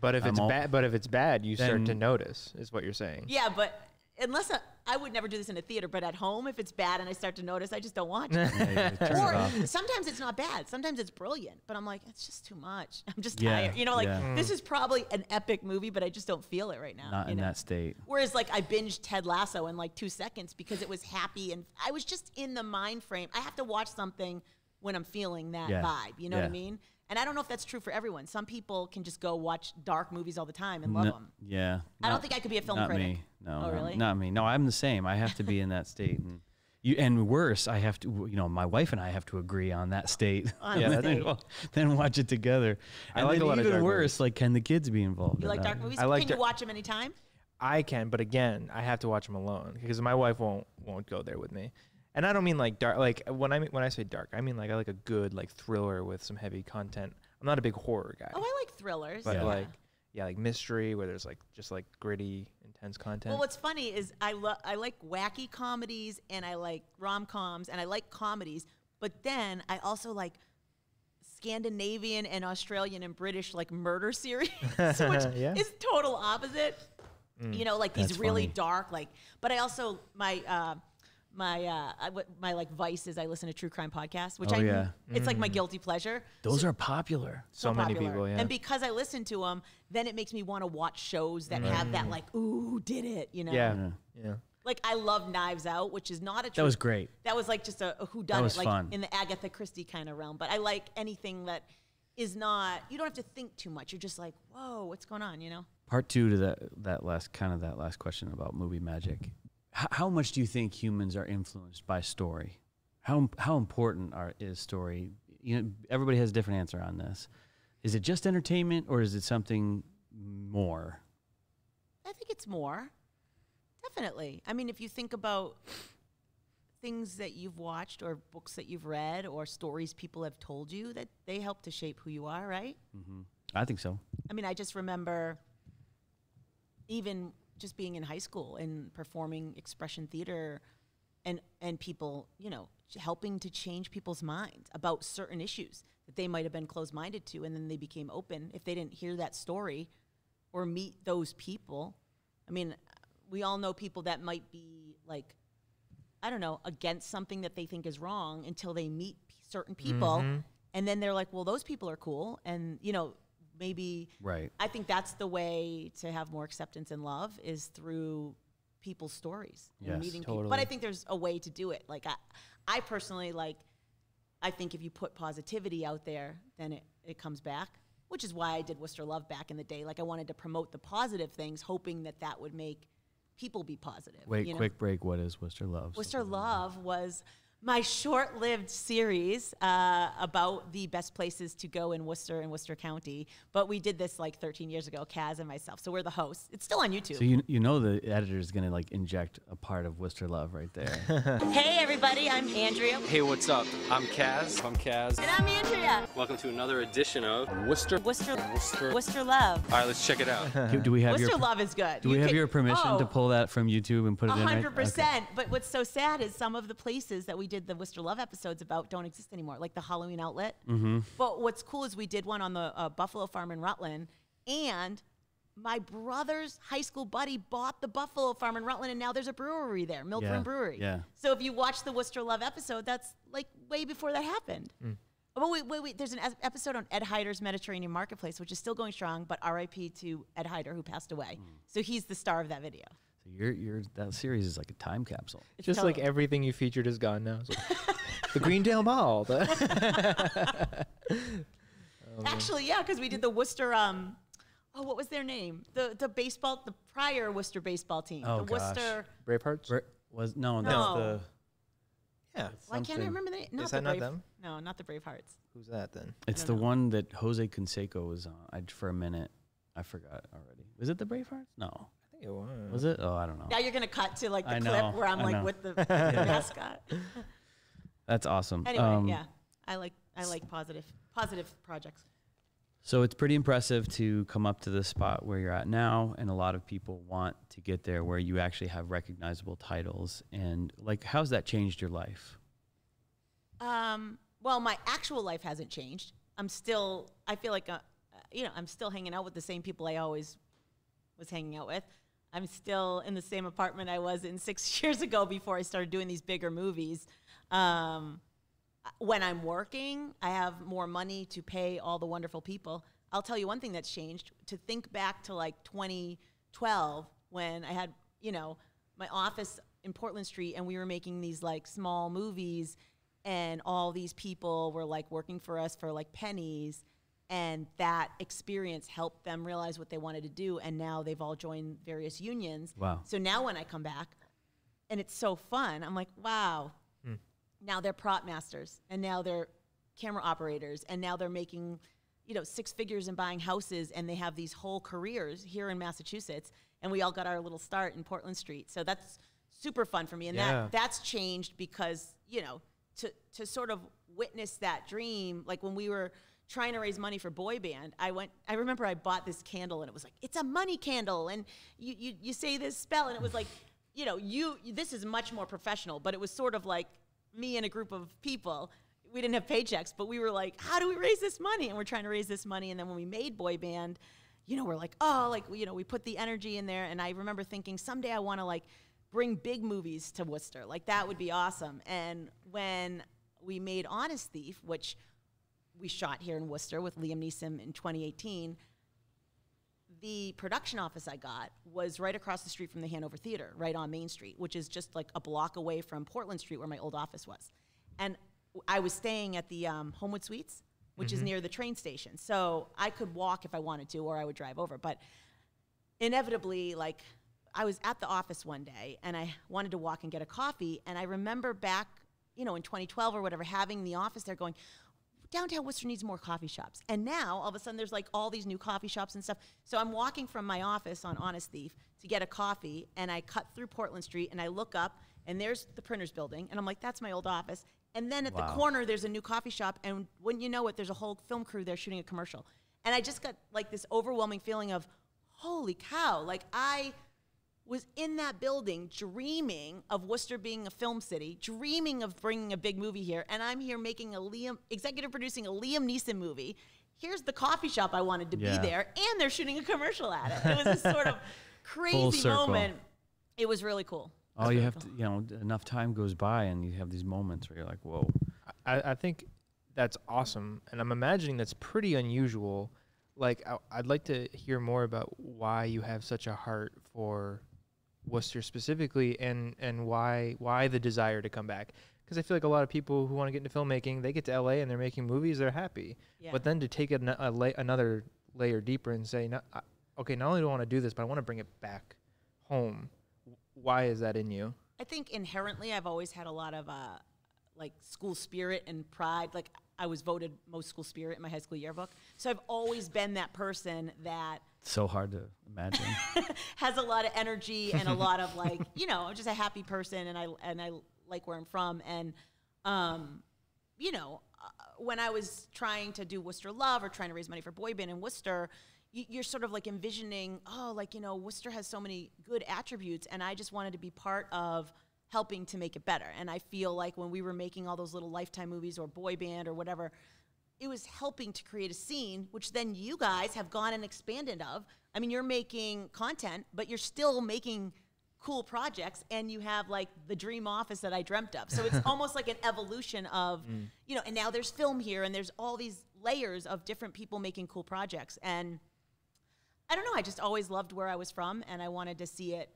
But if I'm it's bad, but if it's bad, you start to notice. Is what you're saying? Yeah, but unless I, I would never do this in a theater, but at home, if it's bad and I start to notice, I just don't watch it. Hey, turn it or sometimes it's not bad. Sometimes it's brilliant, but I'm like, it's just too much. I'm just Yeah, tired. You know, like yeah. this mm. is probably an epic movie, but I just don't feel it right now. Not you in know? that state. Whereas, like, I binged Ted Lasso in like two seconds because it was happy and I was just in the mind frame. I have to watch something when I'm feeling that Yeah. vibe. You know what I mean? And I don't know if that's true for everyone. Some people can just go watch dark movies all the time and love No- them. Yeah. I don't think I could be a film not critic. me. No. Oh, really? Not me. No, I'm the same. I have to be in that state and you and worse, I have to you know, my wife and I have to agree on that state. On Yeah, state. then, then watch it together. I And like then a lot of even dark worse, like can the kids be involved? You in like that? dark movies? I like can you watch them anytime? I can, but again, I have to watch them alone because my wife won't won't go there with me. And I don't mean like dark. Like when I mean, when I say dark, I mean like I like a good like thriller with some heavy content. I'm not a big horror guy, Oh, I like thrillers. but Yeah. like yeah, like mystery where there's like just like gritty, intense content. Well, what's funny is I love I like wacky comedies and I like rom coms and I like comedies, but then I also like Scandinavian and Australian and British like murder series, which Yeah. is total opposite. You know, like these really funny. dark, like. But I also my uh, my uh, I, my like vices. I listen to true crime podcasts, which Oh, I yeah. it's like my guilty pleasure. Those are popular. so many people, yeah. And because I listen to them, then it makes me want to watch shows that have that like, ooh, did it, you know? yeah, yeah. Like I love Knives Out, which is not a. True, that was great. That was like just a, a who That done it, like fun. in the Agatha Christie kind of realm. But I like anything that is not. You don't have to think too much. You're just like, whoa, what's going on? You know? Part two to that that last kind of that last question about movie magic. How much do you think humans are influenced by story? How how important are is story? You know, everybody has a different answer on this. Is it just entertainment or is it something more? I think it's more. Definitely. I mean, if you think about things that you've watched or books that you've read or stories people have told you, that they help to shape who you are, right? Mm-hmm. I think so. I mean, I just remember even just being in high school and performing expression theater and and people, you know, helping to change people's minds about certain issues that they might have been closed-minded to and then they became open if they didn't hear that story or meet those people. I mean, we all know people that might be like I don't know, against something that they think is wrong until they meet certain people. Mm-hmm. And then they're like, well, those people are cool. And, you know, maybe. Right. I think that's the way to have more acceptance and love is through people's stories Yes, meeting people. But I think there's a way to do it. Like, I, I personally, like, I think if you put positivity out there, then it, it comes back, which is why I did Worcester Love back in the day. Like, I wanted to promote the positive things, hoping that that would make people be positive. Wait, you know? quick break. What is Worcester love Worcester Love was my short-lived series uh, about the best places to go in Worcester and Worcester County. But we did this like 13 years ago, Kaz and myself. So we're the hosts. It's still on YouTube. So you you know the editor is gonna like inject a part of Worcester Love right there. hey, everybody! I'm Andrea, Hey, what's up? I'm Kaz. I'm Kaz. And I'm Andrea. Welcome to another edition of Worcester. Worcester, Worcester. Worcester Love. All right, let's check it out. do, do we have Worcester your Love is good. do we You have can- your permission Oh, to pull that from YouTube and put it A in? right- hundred okay. percent. But what's so sad is some of the places that we did the Worcester Love episodes about don't exist anymore, like the Halloween outlet. Mm-hmm. But what's cool is we did one on the uh, Buffalo Farm in Rutland, and my brother's high school buddy bought the Buffalo Farm in Rutland, and now there's a brewery there, Milford Yeah, Brewery. yeah. So if you watch the Worcester Love episode, that's like way before that happened. Oh, wait, wait, wait. There's an episode on Ed Hyder's Mediterranean Marketplace, which is still going strong, but RIP to Ed Hyder, who passed away. So he's the star of that video. So your your that series is like a time capsule. It's Just like everything you featured is gone now. Like, the Greendale Mall. the- Actually, yeah, because we did the Worcester. Um, oh, what was their name? The the baseball, the prior Worcester baseball team. Oh, the gosh. Worcester. Bravehearts. Bra- was no, that's No. the yeah. Why can't I remember the name? Not Is the that not Brave- them? No, not the Bravehearts. Who's that then? it's the know. one that Jose Canseco was on. I for a minute I forgot already. Was it the Bravehearts? No. I think it was. Was it? Oh, I don't know. Now you're gonna cut to like the I clip know, where I'm I like know. with the, the mascot. That's awesome. Anyway, Um, yeah, I like I like positive positive projects. So it's pretty impressive to come up to the spot where you're at now, and a lot of people want to get there where you actually have recognizable titles. And like, how's that changed your life? Um, well, my actual life hasn't changed. I'm still. I feel like, uh, uh, you know, I'm still hanging out with the same people I always was hanging out with. I'm still in the same apartment I was in six years ago before I started doing these bigger movies. Um, when I'm working, I have more money to pay all the wonderful people. I'll tell you one thing that's changed. To think back to like 2012 when I had, you know, my office in Portland Street and we were making these like small movies and all these people were like working for us for like pennies and that experience helped them realize what they wanted to do and now they've all joined various unions. Wow. So now when I come back and it's so fun, I'm like, wow, hmm. now they're prop masters and now they're camera operators and now they're making you know six figures and buying houses and they have these whole careers here in massachusetts and we all got our little start in portland street so that's super fun for me and Yeah. that that's changed because you know to to sort of witness that dream like when we were trying to raise money for boy band i went i remember i bought this candle and it was like it's a money candle and you you, you say this spell and it was like you know you this is much more professional but it was sort of like me and a group of people. We didn't have paychecks but we were like how do we raise this money? And we're trying to raise this money and then when we made boy band you know we're like oh like you know we put the energy in there and i remember thinking someday i want to like bring big movies to worcester like that would be awesome. And when we made honest thief which we shot here in worcester with liam neeson in 2018 the production office I got was right across the street from the Hanover Theater, right on Main Street, which is just like a block away from Portland Street where my old office was. And I was staying at the um, Homewood Suites, which is near the train station. So I could walk if I wanted to, or I would drive over. But inevitably, like, I was at the office one day and I wanted to walk and get a coffee. And I remember back, you know, in 2012 or whatever, having the office there going, downtown Worcester needs more coffee shops. And now all of a sudden there's like all these new coffee shops and stuff. So I'm walking from my office on Honest Thief to get a coffee and I cut through Portland Street and I look up and there's the printer's building and I'm like, that's my old office. And then at Wow. the corner there's a new coffee shop and wouldn't you know it, there's a whole film crew there shooting a commercial. And I just got like this overwhelming feeling of, holy cow, like I was in that building dreaming of Worcester being a film city, dreaming of bringing a big movie here, and I'm here making a Liam, executive producing a Liam Neeson movie. Here's the coffee shop I wanted to Yeah. be there, and they're shooting a commercial at it. It was a sort of crazy moment. It was really cool. All you have to, you know, enough time goes by, and you have these moments where you're like, "Whoa." I, I think that's awesome, and I'm imagining that's pretty unusual. Like, I, I'd like to hear more about why you have such a heart for Worcester specifically, and and why why the desire to come back. Because I feel like a lot of people who want to get into filmmaking, they get to LA and they're making movies, they're happy. Yeah. But then to take it a, a la- another layer deeper and say, no, I, okay, not only do I want to do this, but I want to bring it back home. Why is that in you? I think inherently, I've always had a lot of uh, like school spirit and pride. Like I was voted most school spirit in my high school yearbook, so I've always been that person that so hard to imagine. has a lot of energy and a lot of like you know I'm just a happy person and I and I like where I'm from and um you know uh, when I was trying to do Worcester Love or trying to raise money for boy band in Worcester you, you're sort of like envisioning oh like you know Worcester has so many good attributes and I just wanted to be part of helping to make it better and I feel like when we were making all those little lifetime movies or boy band or whatever it was helping to create a scene, which then you guys have gone and expanded of. I mean, you're making content, but you're still making cool projects and you have like the dream office that I dreamt of. So it's almost like an evolution of, mm. you know, and now there's film here and there's all these layers of different people making cool projects. And I don't know, I just always loved where I was from and I wanted to see it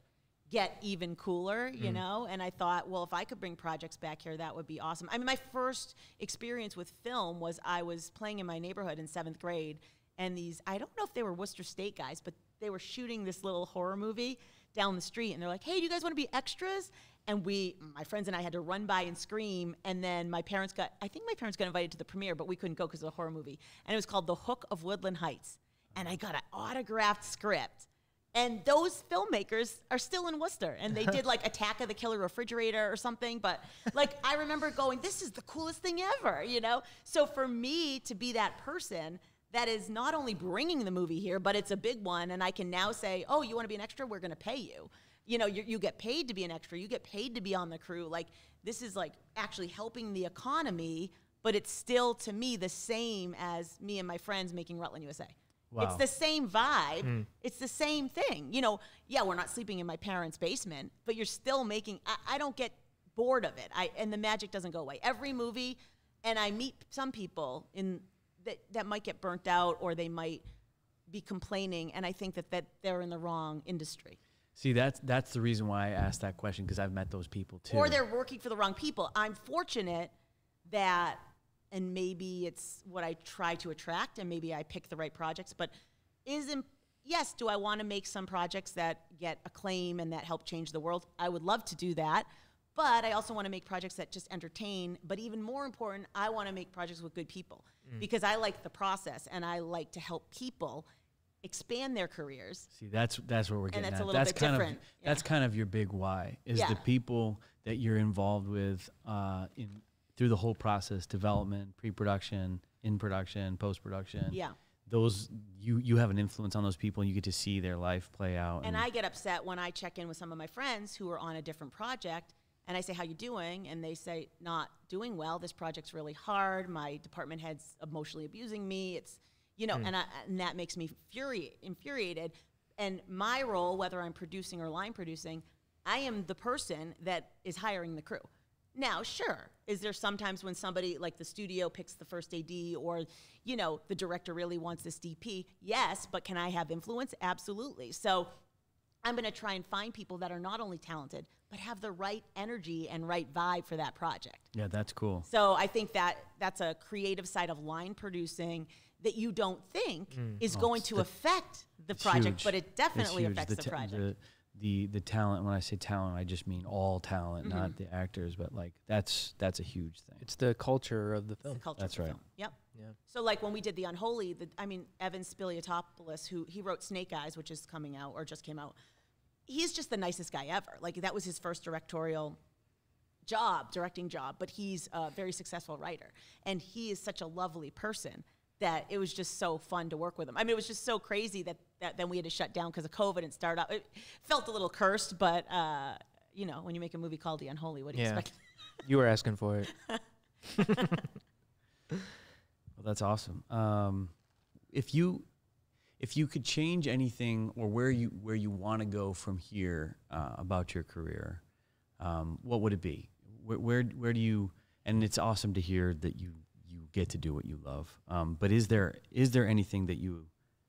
get even cooler, you mm. know? And I thought, well, if I could bring projects back here, that would be awesome. I mean, my first experience with film was I was playing in my neighborhood in seventh grade, and these, I don't know if they were Worcester State guys, but they were shooting this little horror movie down the street, and they're like, hey, do you guys want to be extras? And we, my friends and I had to run by and scream, and then my parents got, I think my parents got invited to the premiere, but we couldn't go because of the horror movie. And it was called The Hook of Woodland Heights. And I got an autographed script. And those filmmakers are still in Worcester, and they did like Attack of the Killer Refrigerator or something. But like, I remember going, "This is the coolest thing ever," you know. So for me to be that person that is not only bringing the movie here, but it's a big one, and I can now say, "Oh, you want to be an extra? We're going to pay you." You know, you, you get paid to be an extra. You get paid to be on the crew. Like this is like actually helping the economy, but it's still to me the same as me and my friends making Rutland USA. Wow. It's the same vibe. Hmm. It's the same thing. You know, yeah, we're not sleeping in my parents' basement, but you're still making. I, I don't get bored of it. I and the magic doesn't go away. Every movie, and I meet some people in that that might get burnt out or they might be complaining, and I think that that they're in the wrong industry. See, that's that's the reason why I asked that question because I've met those people too. or they're working for the wrong people. I'm fortunate that, and maybe it's what I try to attract, and maybe I pick the right projects. But is im- yes, do I want to make some projects that get acclaim and that help change the world? I would love to do that. But I also want to make projects that just entertain. But even more important, I want to make projects with good people because I like the process and I like to help people expand their careers. See, that's that's where we're getting that's at. a little that's bit kind different. of that's kind of your big why is Yeah. the people that you're involved with uh, in through the whole process, development, pre-production, in production, post-production. Yeah. Those you you have an influence on those people and you get to see their life play out. And I get upset when I check in with some of my friends who are on a different project and I say, How you doing? And they say, Not doing well. This project's really hard. My department head's emotionally abusing me. It's you know, hmm. and, I, and that makes me furi- infuriated. And my role, whether I'm producing or line producing, I am the person that is hiring the crew. Now, sure, is there sometimes when somebody like the studio picks the first AD or, you know, the director really wants this DP? Yes, but can I have influence? Absolutely. So I'm going to try and find people that are not only talented, but have the right energy and right vibe for that project. yeah, that's cool. So I think that that's a creative side of line producing that you don't think mm. is going to affect the project, huge. but it definitely affects the, ta- project. The, the the talent. When I say talent, I just mean all talent, Mm-hmm. not the actors, but like that's that's a huge thing. It's the culture of the film. the culture That's of the right. film. Yep. Yeah. So like when we did the Unholy, the, I mean Evan Spiliotopoulos, who he wrote Snake Eyes, which is coming out or just came out. He's just the nicest guy ever. Like that was his first directorial job, directing job, but he's a very successful writer, and he is such a lovely person that it was just so fun to work with them. I mean, it was just so crazy that, that then we had to shut down because of COVID and start up. It felt a little cursed, but uh, you know, when you make a movie called The Unholy, what do you Yeah. expect? You were asking for it. Well, that's awesome. Um, if you if you could change anything or where you where you want to go from here uh, about your career, um, what would it be? Where, where where do you? And it's awesome to hear that you you get to do what you love. Um, but is there is there anything that you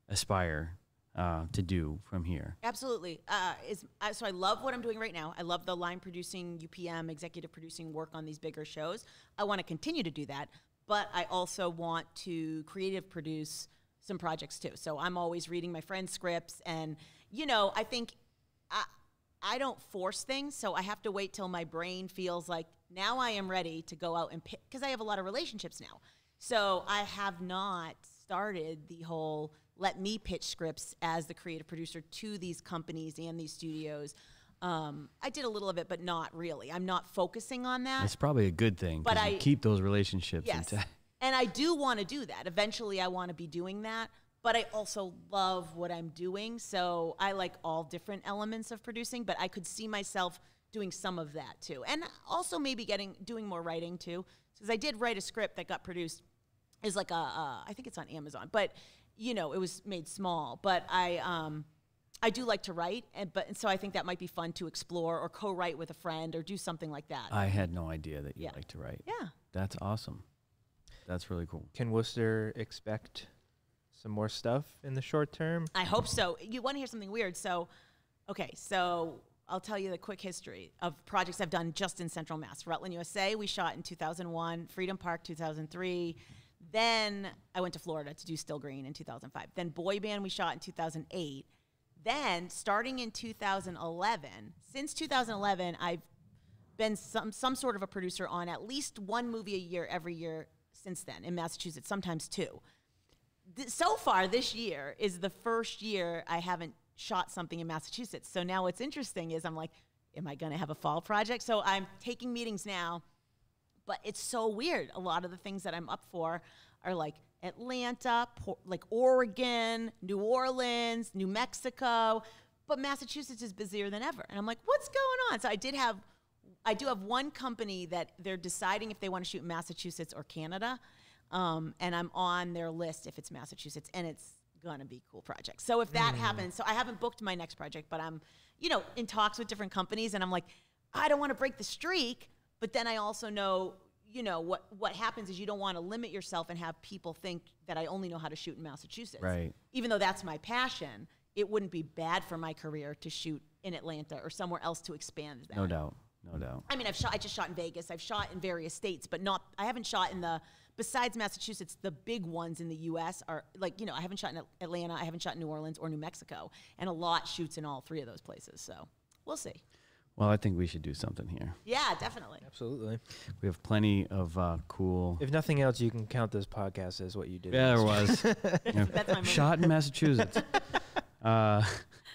aspire uh, to do from here? Absolutely. Uh, is uh, so I love what I'm doing right now. I love the line producing, UPM, executive producing work on these bigger shows. I want to continue to do that, but I also want to creative produce some projects too. So I'm always reading my friends' scripts, and you know, I think I I don't force things, so I have to wait till my brain feels like now I am ready to go out and pick because I have a lot of relationships now. So I have not started the whole let me pitch scripts as the creative producer to these companies and these studios. Um, I did a little of it, but not really. I'm not focusing on that. It's probably a good thing. But I- keep those relationships Yes. intact. And I do want to do that. Eventually, I want to be doing that. But I also love what I'm doing. So I like all different elements of producing, but I could see myself doing some of that too. And also maybe getting doing more writing too. Because I did write a script that got produced is like a, uh, I think it's on Amazon, but you know, it was made small. But I, um, I do like to write, and but and so I think that might be fun to explore or co-write with a friend or do something like that. I had no idea that you Yeah. like to write. yeah. That's awesome. That's really cool. Can Worcester expect some more stuff in the short term? I hope so. You want to hear something weird? So, okay, so I'll tell you the quick history of projects I've done just in Central Mass. Rutland, USA, we shot in 2001. Freedom Park, 2003. Then I went to Florida to do Still Green in 2005. Then Boy Band, we shot in 2008. Then, starting in 2011, since 2011, I've been some some sort of a producer on at least one movie a year every year since then in Massachusetts, sometimes two th- so far this year is the first year I haven't shot something in Massachusetts. So now what's interesting is I'm like, am I going to have a fall project? So I'm taking meetings now, but it's so weird. A lot of the things that I'm up for are like Atlanta, like Oregon, New Orleans, New Mexico, but Massachusetts is busier than ever. And I'm like, what's going on? So I did have I do have one company that they're deciding if they want to shoot in Massachusetts or Canada. Um, and I'm on their list if it's Massachusetts, and it's gonna be cool project. So if that happens, so I haven't booked my next project, but I'm, you know, in talks with different companies, and I'm like, I don't want to break the streak, but then I also know, you know, what what happens is you don't want to limit yourself and have people think that I only know how to shoot in Massachusetts. Right. Even though that's my passion, it wouldn't be bad for my career to shoot in Atlanta or somewhere else to expand that. No doubt. No doubt. I mean, I've shot. I just shot in Vegas. I've shot in various states, but not. I haven't shot in the. Besides Massachusetts, the big ones in the U.S. are like you know. I haven't shot in Atlanta. I haven't shot in New Orleans or New Mexico, and a lot shoots in all three of those places. So we'll see. Well, I think we should do something here. Yeah, definitely. Absolutely. We have plenty of uh, cool. If nothing else, you can count this podcast as what you did. Yeah, there was. You know, That's my shot in Massachusetts. Uh,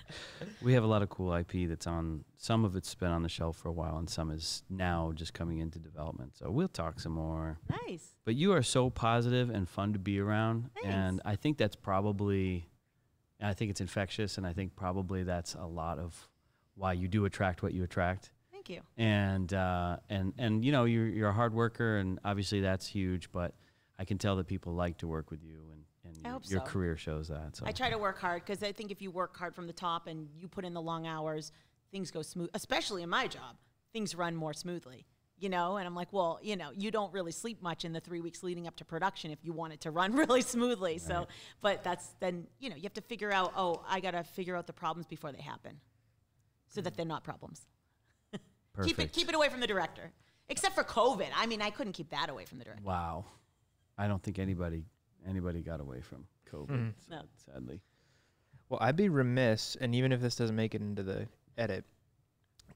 we have a lot of cool IP that's on. Some of it's been on the shelf for a while, and some is now just coming into development. So we'll talk some more. Nice. But you are so positive and fun to be around, and I think that's probably, I think it's infectious, and I think probably that's a lot of why you do attract what you attract. Thank you. and uh, and and you know you're you're a hard worker, and obviously that's huge. But I can tell that people like to work with you, and and your, hope your so. career shows that. So I try to work hard because I think if you work hard from the top and you put in the long hours, things go smooth. Especially in my job, things run more smoothly. You know, and I'm like, well, you know, you don't really sleep much in the three weeks leading up to production if you want it to run really smoothly. So, but that's then, you know, you have to figure out, oh, I got to figure out the problems before they happen, so that they're not problems. perfect. Keep it, keep it away from the director. Except for COVID. I mean, I couldn't keep that away from the director. Wow, I don't think anybody anybody got away from COVID. Mm-hmm. No. Sadly, Well, I'd be remiss, and even if this doesn't make it into the edit,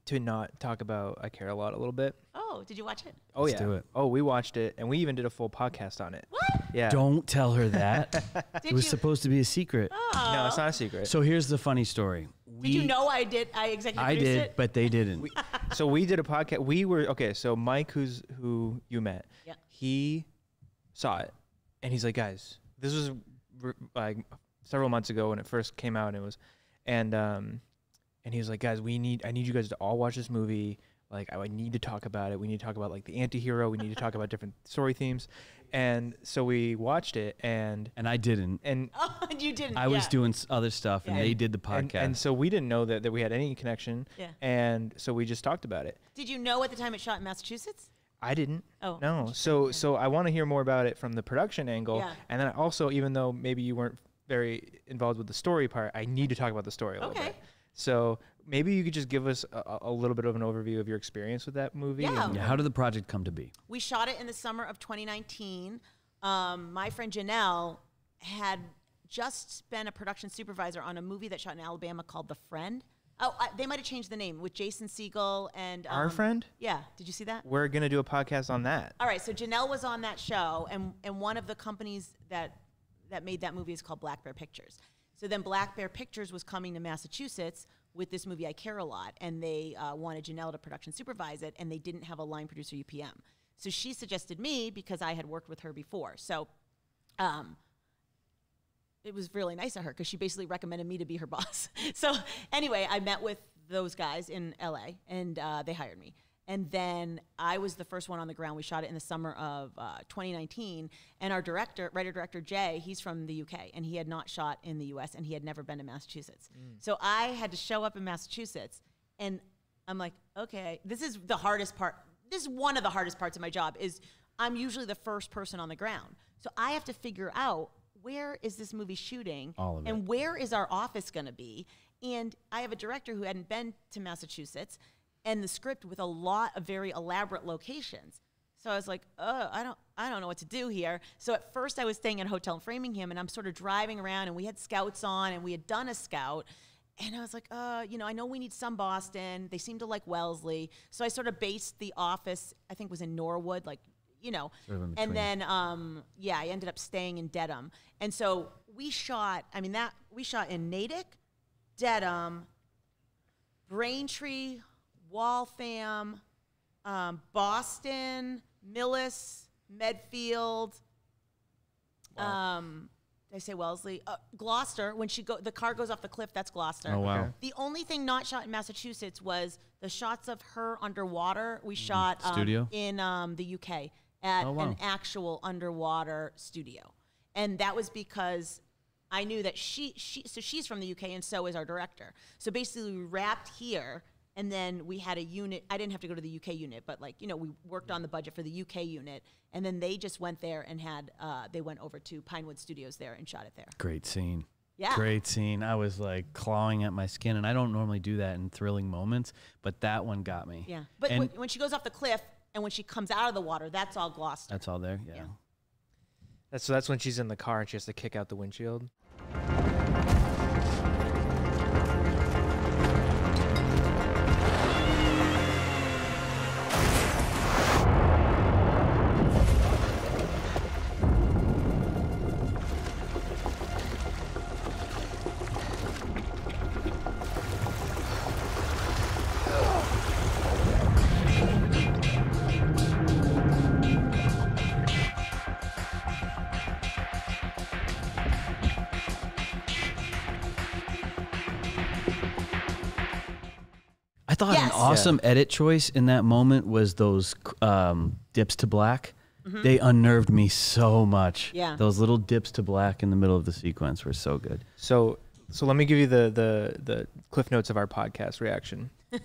to not talk about I Care a Lot a little bit. Oh, did you watch it? Oh Let's yeah. do it. Oh, we watched it, and we even did a full podcast on it. What? Yeah. don't tell her that. It was you? supposed to be a secret. No, it's not a secret. So here's the funny story. We, did you know I did? I executive I did, it. but they didn't. so we did a podcast. We were okay. So Mike, who's who you met, Yeah. he saw it, and he's like, guys, this was like several months ago when it first came out, and it was, and um, and he was like, guys, we need, I need you guys to all watch this movie. Like, I need to talk about it. We need to talk about like the anti-hero. We need to talk about different story themes, and so we watched it, and and I didn't. and Oh, you didn't. I was yeah. doing s- other stuff, and Yeah. they did the podcast. and so we didn't know that, that we had any connection. Yeah. And so we just talked about it. Did you know at the time it shot in Massachusetts? I didn't. Oh, no. interesting. So so I want to hear more about it from the production angle, Yeah. and then also, even though maybe you weren't very involved with the story part, I need to talk about the story a little Okay. bit. So maybe you could just give us a, a little bit of an overview of your experience with that movie. Yeah. and- yeah, how did the project come to be? We shot it in the summer of 2019. Um, my friend Janelle had just been a production supervisor on a movie that shot in Alabama called The Friend. Oh, I, they might have changed the name with Jason Segel and Our um, friend. Yeah, did you see that? We're gonna do a podcast on that. All right, so Janelle was on that show, and and one of the companies that that made that movie is called Black Bear Pictures. So then Black Bear Pictures was coming to Massachusetts with this movie I Care a Lot, and they uh, wanted Janelle to production supervise it, and they didn't have a line producer UPM. So she suggested me because I had worked with her before. So um, it was really nice of her because she basically recommended me to be her boss. so anyway, I met with those guys in LA and uh, they hired me. And then I was the first one on the ground. We shot it in the summer of uh, 2019. And our director, writer director Jay, he's from the UK and he had not shot in the US and he had never been to Massachusetts. So I had to show up in Massachusetts and I'm like, okay, this is the hardest part. This is one of the hardest parts of my job is I'm usually the first person on the ground. So I have to figure out where is this movie shooting and where is our office going to be? And I have a director who hadn't been to Massachusetts and the script with a lot of very elaborate locations. So I was like, oh, I don't, I don't know what to do here. So at first I was staying at a hotel in Framingham and I'm sort of driving around and we had scouts on and we had done a scout. And I was like, uh, you know, I know we need some Boston. They seem to like Wellesley. So I sort of based the office, I think was in Norwood, like, you know. Sort of and then, um, yeah, I ended up staying in Dedham. And so we shot, I mean, that, we shot in Natick, Dedham, Braintree, Waltham, um, Boston, Millis, Medfield. Um, did I say Wellesley? Uh, Gloucester. When she go, the car goes off the cliff. That's Gloucester. Oh, wow. Okay. The only thing not shot in Massachusetts was the shots of her underwater. We shot um, Studio? in um, the UK at Oh, wow. an actual underwater studio, and that was because I knew that she she so she's from the UK and so is our director. So basically, we wrapped here. And then we had a unit. I didn't have to go to the UK unit, but like you know, we worked on the budget for the UK unit, and then they just went there and had. Uh, they went over to Pinewood Studios there and shot it there. Great scene. Yeah. Great scene. I was like clawing at my skin, and I don't normally do that in thrilling moments, but that one got me. Yeah, but And when, when she goes off the cliff and when she comes out of the water, that's all Gloucester that's all there. Yeah. Yeah. That's so that's when she's in the car and she has to kick out the windshield. Thought an Yes. awesome edit choice in that moment was those um, dips to black. They unnerved me so much. Mm-hmm. Yeah. Those little dips to black in the middle of the sequence were so good. So so let me give you the the the cliff notes of our podcast reaction.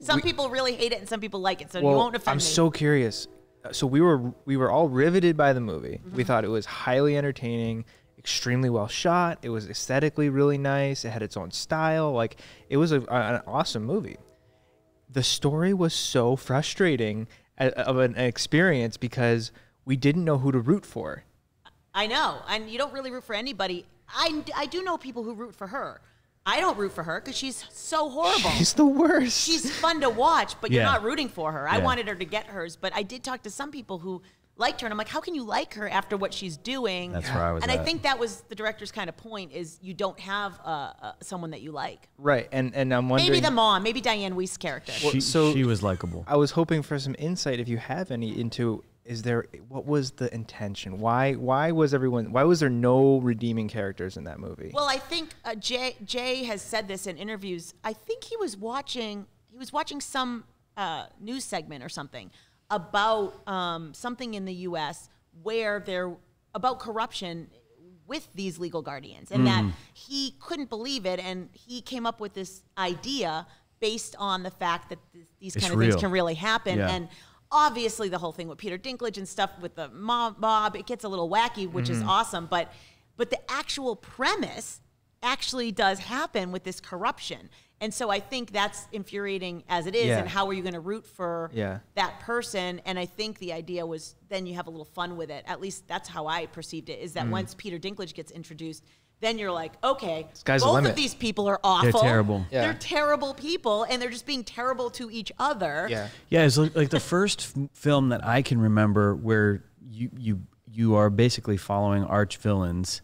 Some people really hate it and some people like it, so well, you won't offend I'm me. so curious. Uh, So we were we were all riveted by the movie. Mm-hmm. We thought it was highly entertaining, extremely well shot. It was aesthetically really nice. It had its own style. Like it was a, an awesome movie. The story was so frustrating uh, of an experience because we didn't know who to root for. I know, and you don't really root for anybody. I, I do know people who root for her. I don't root for her because she's so horrible. She's the worst. She's fun to watch, but you're not rooting for her. I Yeah. wanted her to get hers, but I did talk to some people who liked her, and I'm like, how can you like her after what she's doing? That's where I was And I think that was the director's kind of point: is you don't have uh, uh, someone that you like. right, and and I'm wondering. Maybe the mom, maybe Diane Wiest's character. She, so- she was likable. I was hoping for some insight, if you have any, into is there what was the intention? Why why was everyone why was there no redeeming characters in that movie? Well, I think uh, Jay Jay has said this in interviews. I think he was watching he was watching some uh, news segment or something about um, something in the U.S. where there about corruption with these legal guardians, and that he couldn't believe it, and he came up with this idea based on the fact that th- these It's kind of real. things can really happen, Yeah. and obviously the whole thing with Peter Dinklage and stuff with the mob, mob it gets a little wacky, which Mm-hmm. is awesome. But but the actual premise actually does happen with this corruption, and so I think that's infuriating as it is. Yeah. And how are you going to root for Yeah. that person? And I think the idea was then you have a little fun with it. At least that's how I perceived it. Mm. That once Peter Dinklage gets introduced. Then you're like, okay, guy's the both of these people are awful. They're terrible. Yeah. They're terrible people, and they're just being terrible to each other. yeah. Yeah, it's like, like the first film that I can remember where you you you are basically following arch villains,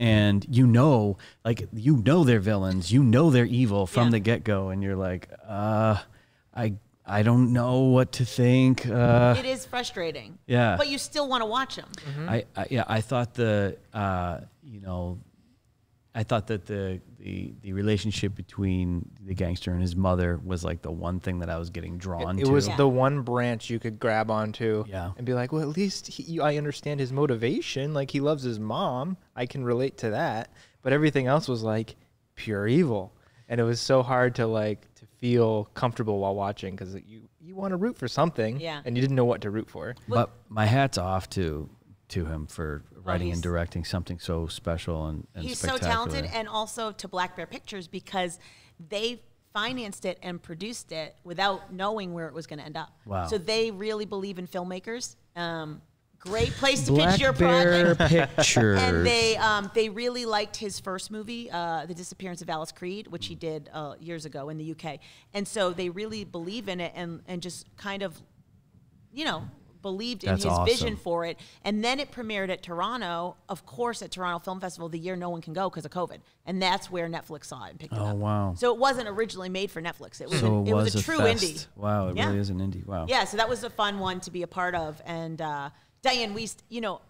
and you know, like you know they're villains, you know they're evil from Yeah. the get go, and you're like, uh, I I don't know what to think. Uh, It is frustrating. Yeah. But you still want to watch them. I, I yeah, I thought the uh, you know I thought that the, the the relationship between the gangster and his mother was like the one thing that I was getting drawn It, it to. was Yeah. the one branch you could grab onto Yeah. and be like, well, at least he, I understand his motivation. Like he loves his mom. I can relate to that. But everything else was like pure evil, and it was so hard to like to feel comfortable while watching because you you want to root for something, Yeah. and you didn't know what to root for. but my hat's off to to him for writing and directing something so special and, and He's so talented, and also to Black Bear Pictures because they financed it and produced it without knowing where it was going to end up. Wow. So they really believe in filmmakers. Um, great place to Black pitch your Bear project. Pictures. And they um, they really liked his first movie, uh, The Disappearance of Alice Creed, which he did uh, years ago in the UK. And so they really believe in it and, and just kind of, you know, believed That's in his vision for it. And then it premiered at Toronto, of course, at Toronto Film Festival the year no one can go because of COVID. And that's where Netflix saw it and picked it Oh, up. wow. So it wasn't originally made for Netflix. It was, so an, it it was, was a true fest. indie. Wow, it Yeah. really is an indie. Wow. Yeah, so that was a fun one to be a part of. And uh, Diane Wiest, you know,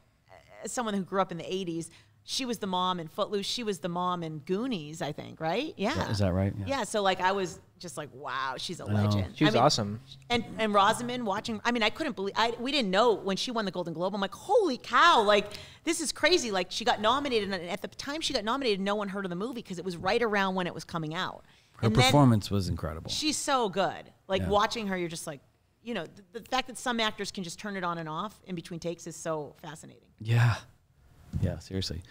as someone who grew up in the 80s, she was the mom in Footloose. She was the mom in Goonies, I think, right? Yeah. Is that right? Yeah. so like I was just like, wow, she's a know. legend. She I was mean, awesome. And and Rosamund watching, I mean, I couldn't believe I we didn't know when she won the Golden Globe. I'm like, holy cow, like this is crazy. Like she got nominated, and at the time she got nominated, no one heard of the movie because it was right around when it was coming out. Her And then- performance was incredible. She's so good. Like Yeah. watching her, you're just like, you know, the, the fact that some actors can just turn it on and off in between takes is so fascinating. yeah. Yeah, seriously.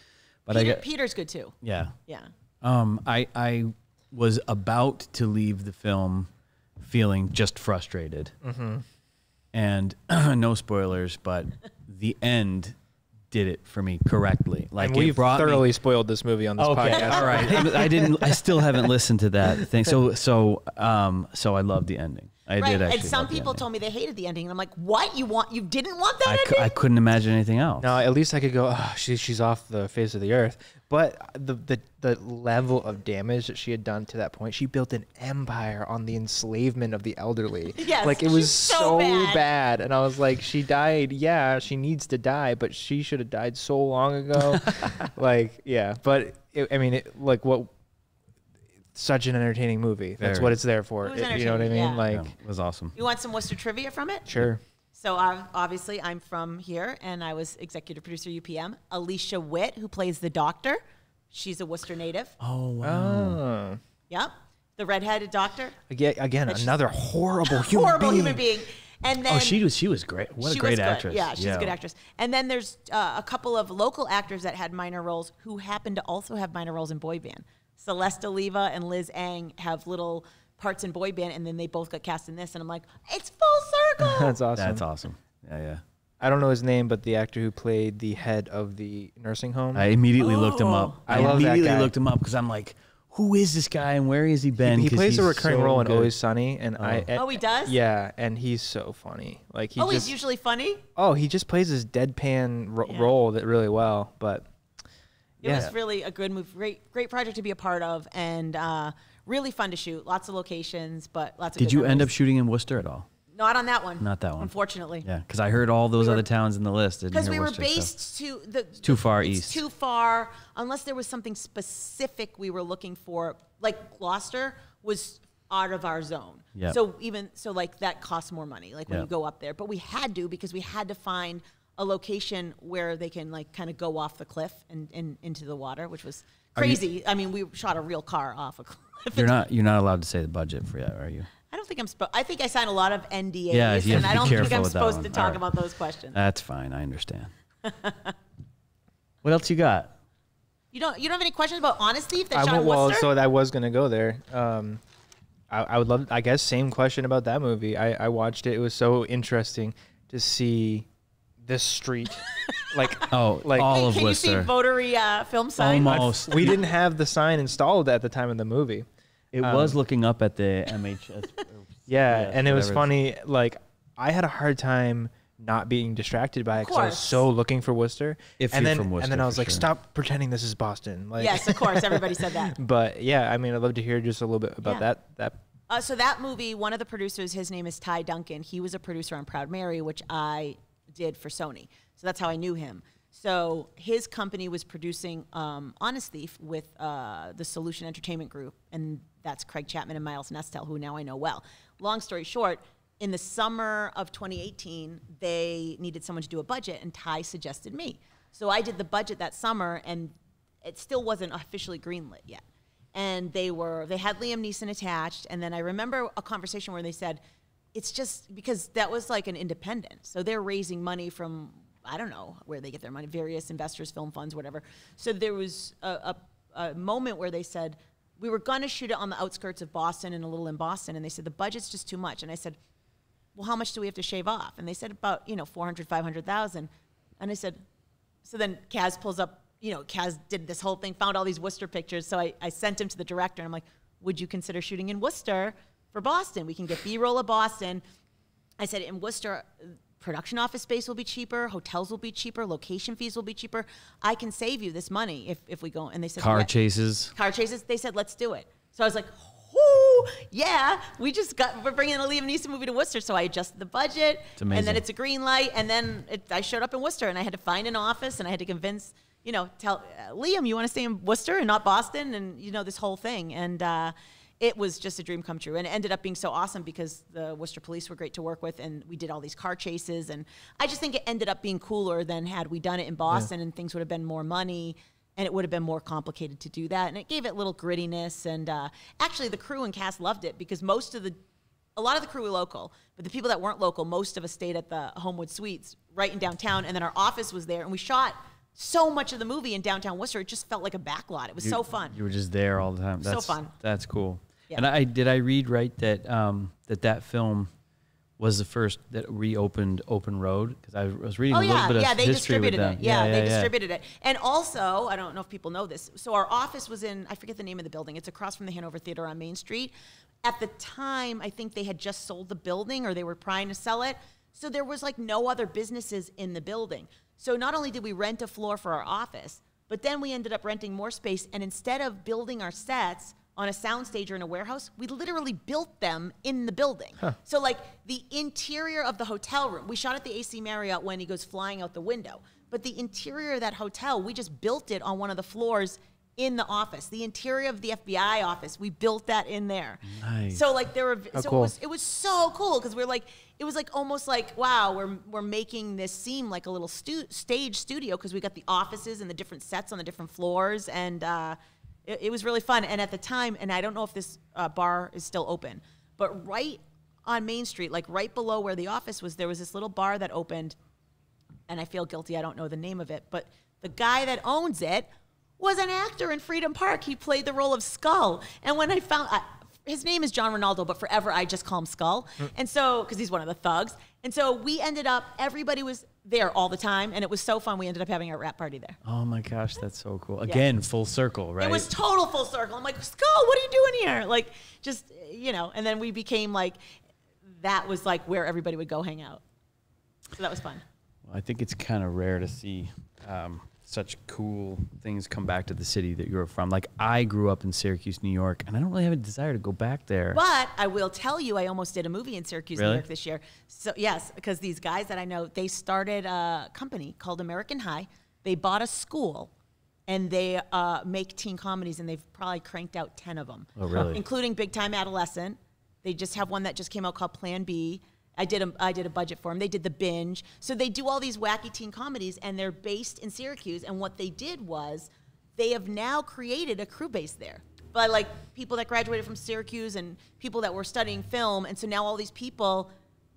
But Peter, I get Peter's good too. yeah. Yeah. Um, I I was about to leave the film feeling just frustrated, Mm-hmm. and no spoilers, but the end did it for me correctly. Like and it we've brought me- thoroughly spoiled this movie on this Okay, podcast. all right. I didn't. I still haven't listened to that thing. So so um so I love the ending. I right. did actually. And some people told me they hated the ending, and I'm like, what? You want? You didn't want that I, cou- ending? I couldn't imagine anything else. No, at least I could go. Oh, she, she's off the face of the earth. But the, the the level of damage that she had done to that point, she built an empire on the enslavement of the elderly. Yes, like it was so so bad. bad. and I was like, she died. Yeah, she needs to die, but she should have died so long ago. like, yeah, but it, I mean, it, like what? Such an entertaining movie. That's Very. what it's there for. It was It- you know what I mean? entertaining, yeah. Like, Yeah, it was awesome. you want some Worcester trivia from it? sure. So uh, obviously, I'm from here, and I was executive producer UPM. Alicia Witt, who plays the doctor, she's a Worcester native. Oh wow. Oh. Yep, the redheaded doctor, Again, again But she's- another horrible human horrible being. human being. And then oh, she was she was great. What a she great was good. actress. Yeah, she's a good actress. And then there's uh, a couple of local actors that had minor roles who happen to also have minor roles in boy band. Celeste Oliva and Liz Ang have little parts in boy band, and then they both got cast in this. And I'm like, it's full circle. That's awesome. That's awesome. Yeah, yeah. I don't know his name, but the actor who played the head of the nursing home. I immediately looked him Oh. up. I love that immediately guy. looked him up because I'm like, who is this guy and where has he been? He plays a recurring so role in good. Always Sunny, and I. Oh. oh, he does? Yeah, and he's so funny. Like he oh, just. he's usually funny. oh, he just plays his deadpan ro- Yeah. role that really well. But It yeah, was really a good move, great, great project to be a part of, and uh, really fun to shoot. Lots of locations, but lots of. Did you end up shooting in Worcester at all? Not on that one. Not that one. Unfortunately. Yeah, because I heard all those We were- other towns in the list. Because we were Worcester, so- based to the too far it's east. Too far, unless there was something specific we were looking for. Like Gloucester was out of our zone. Yep. So even so, like that costs more money. Like when Yep. you go up there, but we had to because we had to find a location where they can like kind of go off the cliff and, and into the water, which was Are you- crazy. I mean, we shot a real car off a cliff. You're not you're not allowed to say the budget for that, are you? I don't think I'm supposed. I think I signed a lot of NDAs, Yeah, you have and to I don't think careful I'm with that supposed one. to All talk right. about those questions. That's fine. I understand. what else you got? you don't. You don't have any questions about Honest Thief that I shot went well. Worcester? So I was gonna go there. Um, I, I would love. I guess same question about that movie. I, I watched it. It was so interesting to see this street. like Oh, Like- all of Can you see votary uh, film sign? Almost. we didn't have the sign installed at the time of the movie. It Um, was looking up at the MHS. Yeah, Yes, and it was whatever funny. Like I had a hard time not being distracted by it because I was so looking for Worcester. If and you're then from and then I was like, sure. stop pretending this is Boston. Like, yes, of course. Everybody said that. But yeah, I mean, I'd love to hear just a little bit about Yeah. that. That Uh, so that movie, one of the producers, his name is Tai Duncan. He was a producer on Proud Mary, which I did for Sony. So that's how I knew him. So his company was producing um, Honest Thief with uh, the Solution Entertainment Group, and that's Craig Chapman and Myles Nestel, who now I know well. Long story short, in the summer of 2018, they needed someone to do a budget, and Tai suggested me. So I did the budget that summer, and it still wasn't officially greenlit yet. And they were they had Liam Neeson attached, and then I remember a conversation where they said, "It's just because that was like an independent, so they're raising money from I don't know where they get their money, various investors, film funds, whatever." So there was a, a, a moment where they said we were going to shoot it on the outskirts of Boston and a little in Boston, and they said the budget's just too much, and I said, "Well, how much do we have to shave off?" And they said about you know 400, 500,000, and I said, so then Kaz pulls up, you know, Kaz did this whole thing, found all these Worcester pictures. So I, I sent him to the director and I'm like, would you consider shooting in Worcester for Boston? We can get B roll of Boston. I said, in Worcester, production office space will be cheaper, hotels will be cheaper, location fees will be cheaper. I can save you this money if, if we go. And they said, Car "Yeah." chases. car chases. They said, let's do it. So I was like, whoo, yeah, we just got, we're bringing a Liam Neeson movie to Worcester. So I adjusted the budget. It's amazing. And then it's a green light. And then it, I showed up in Worcester and I had to find an office and I had to convince, you know, tell uh, Liam, you want to stay in Worcester and not Boston? And, you know, this whole thing. And, uh, it was just a dream come true. And it ended up being so awesome because the Worcester police were great to work with and we did all these car chases. And I just think it ended up being cooler than had we done it in Boston and things would have been more money and it would have been more complicated to do that. And it gave it a little grittiness. And uh, actually the crew and cast loved it because most of the a lot of the crew were local but the people that weren't local most of us stayed at the homewood suites right in downtown and then our office was there and we shot so much of the movie in downtown worcester. It just felt like a backlot. It was so fun. You were just there all the time. So That's, fun. That's cool. Yeah. And I did I read right that um, that that film was the first that reopened Open Road because I was reading Oh a little yeah, bit of yeah. They history with distributed them. it. Yeah, they distributed it. And also, I don't know if people know this. So our office was in I forget the name of the building. It's across from the Hanover Theater on Main Street. At the time, I think they had just sold the building or they were trying to sell it. So there was like no other businesses in the building. So not only did we rent a floor for our office, but then we ended up renting more space. And instead of building our sets on a soundstage or in a warehouse, we literally built them in the building. So like the interior of the hotel room, we shot at the AC Marriott when he goes flying out the window. But the interior of that hotel, we just built it on one of the floors in the office. The interior of the FBI office, we built that in there. Nice. So like there were so cool. it was it was so cool because we're like it was like almost like wow we're we're making this seem like a little stu- stage studio because we got the offices and the different sets on the different floors and uh, it, it was really fun and at the time and I don't know if this uh, bar is still open but right on Main Street like right below where the office was there was this little bar that opened and I feel guilty I don't know the name of it but the guy that owns it was an actor in Freedom Park. He played the role of Skull. And when I found I, his name is John Ronaldo, but forever I just call him Skull. And so because he's one of the thugs. And so we ended up everybody was there all the time, and it was so fun. We ended up having a wrap party there. Oh my gosh, that's so cool. Again, full circle, right? It was total full circle. I'm like, Skull, what are you doing here? Like, just you know. And then we became like, that was like where everybody would go hang out. So that was fun. Well, I think it's kind of rare to see um, such cool things come back to the city that you're from. Like I grew up in Syracuse, New York, and I don't really have a desire to go back there. But I will tell you, I almost did a movie in Syracuse, Really? New York this year. So yes, because these guys that I know, they started a company called American High. They bought a school, and they uh, make teen comedies, and they've probably cranked out ten of them. Oh, really? Including Big Time Adolescent. They just have one that just came out called Plan B. I did a, I did a budget for them. They did the binge. So they do all these wacky teen comedies, and they're based in Syracuse. And what they did was, they have now created a crew base there by like people that graduated from Syracuse and people that were studying film. And so now all these people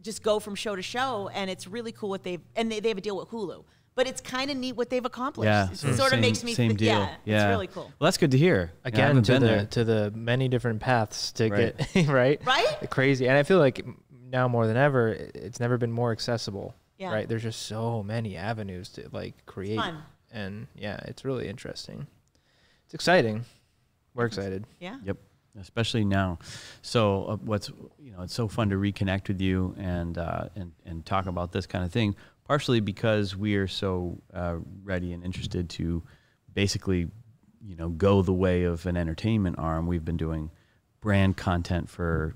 just go from show to show, and it's really cool what they've and they, they have a deal with Hulu. But it's kind of neat what they've accomplished. yeah, it sort of same- makes me same think, deal. yeah, it's really cool. Well, that's good to hear. Again haven't to the there. to the many different paths to Right. get right Right? crazy and i feel like now more than ever it's never been more accessible Yeah. right there's just so many avenues to like create fun. and yeah it's really interesting it's exciting we're excited Yeah. Yep, especially now. So uh, what's you know it's so fun to reconnect with you and uh, and and talk about this kind of thing. Partially because we are so uh, ready and interested to basically you know go the way of an entertainment arm. We've been doing brand content for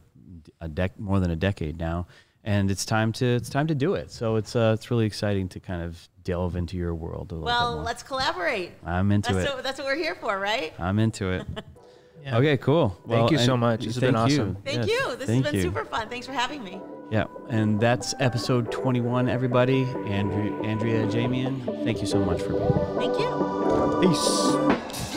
a dec- more than a decade now. and it's time to it's time to do it. So it's uh, it's really exciting to kind of delve into your world a little bit Well, let's collaborate. I'm into That's it. what, that's what we're here for, right? I'm into it. Yeah. Okay, cool. Thank you so much. This has been thank you. awesome. Thank Yes, you. This thank has been you. super fun. Thanks for having me. Yeah, and that's episode 21. Everybody, Andrea, Andrea, Ajemian, thank you so much for being here. Thank you. Peace. Yeah.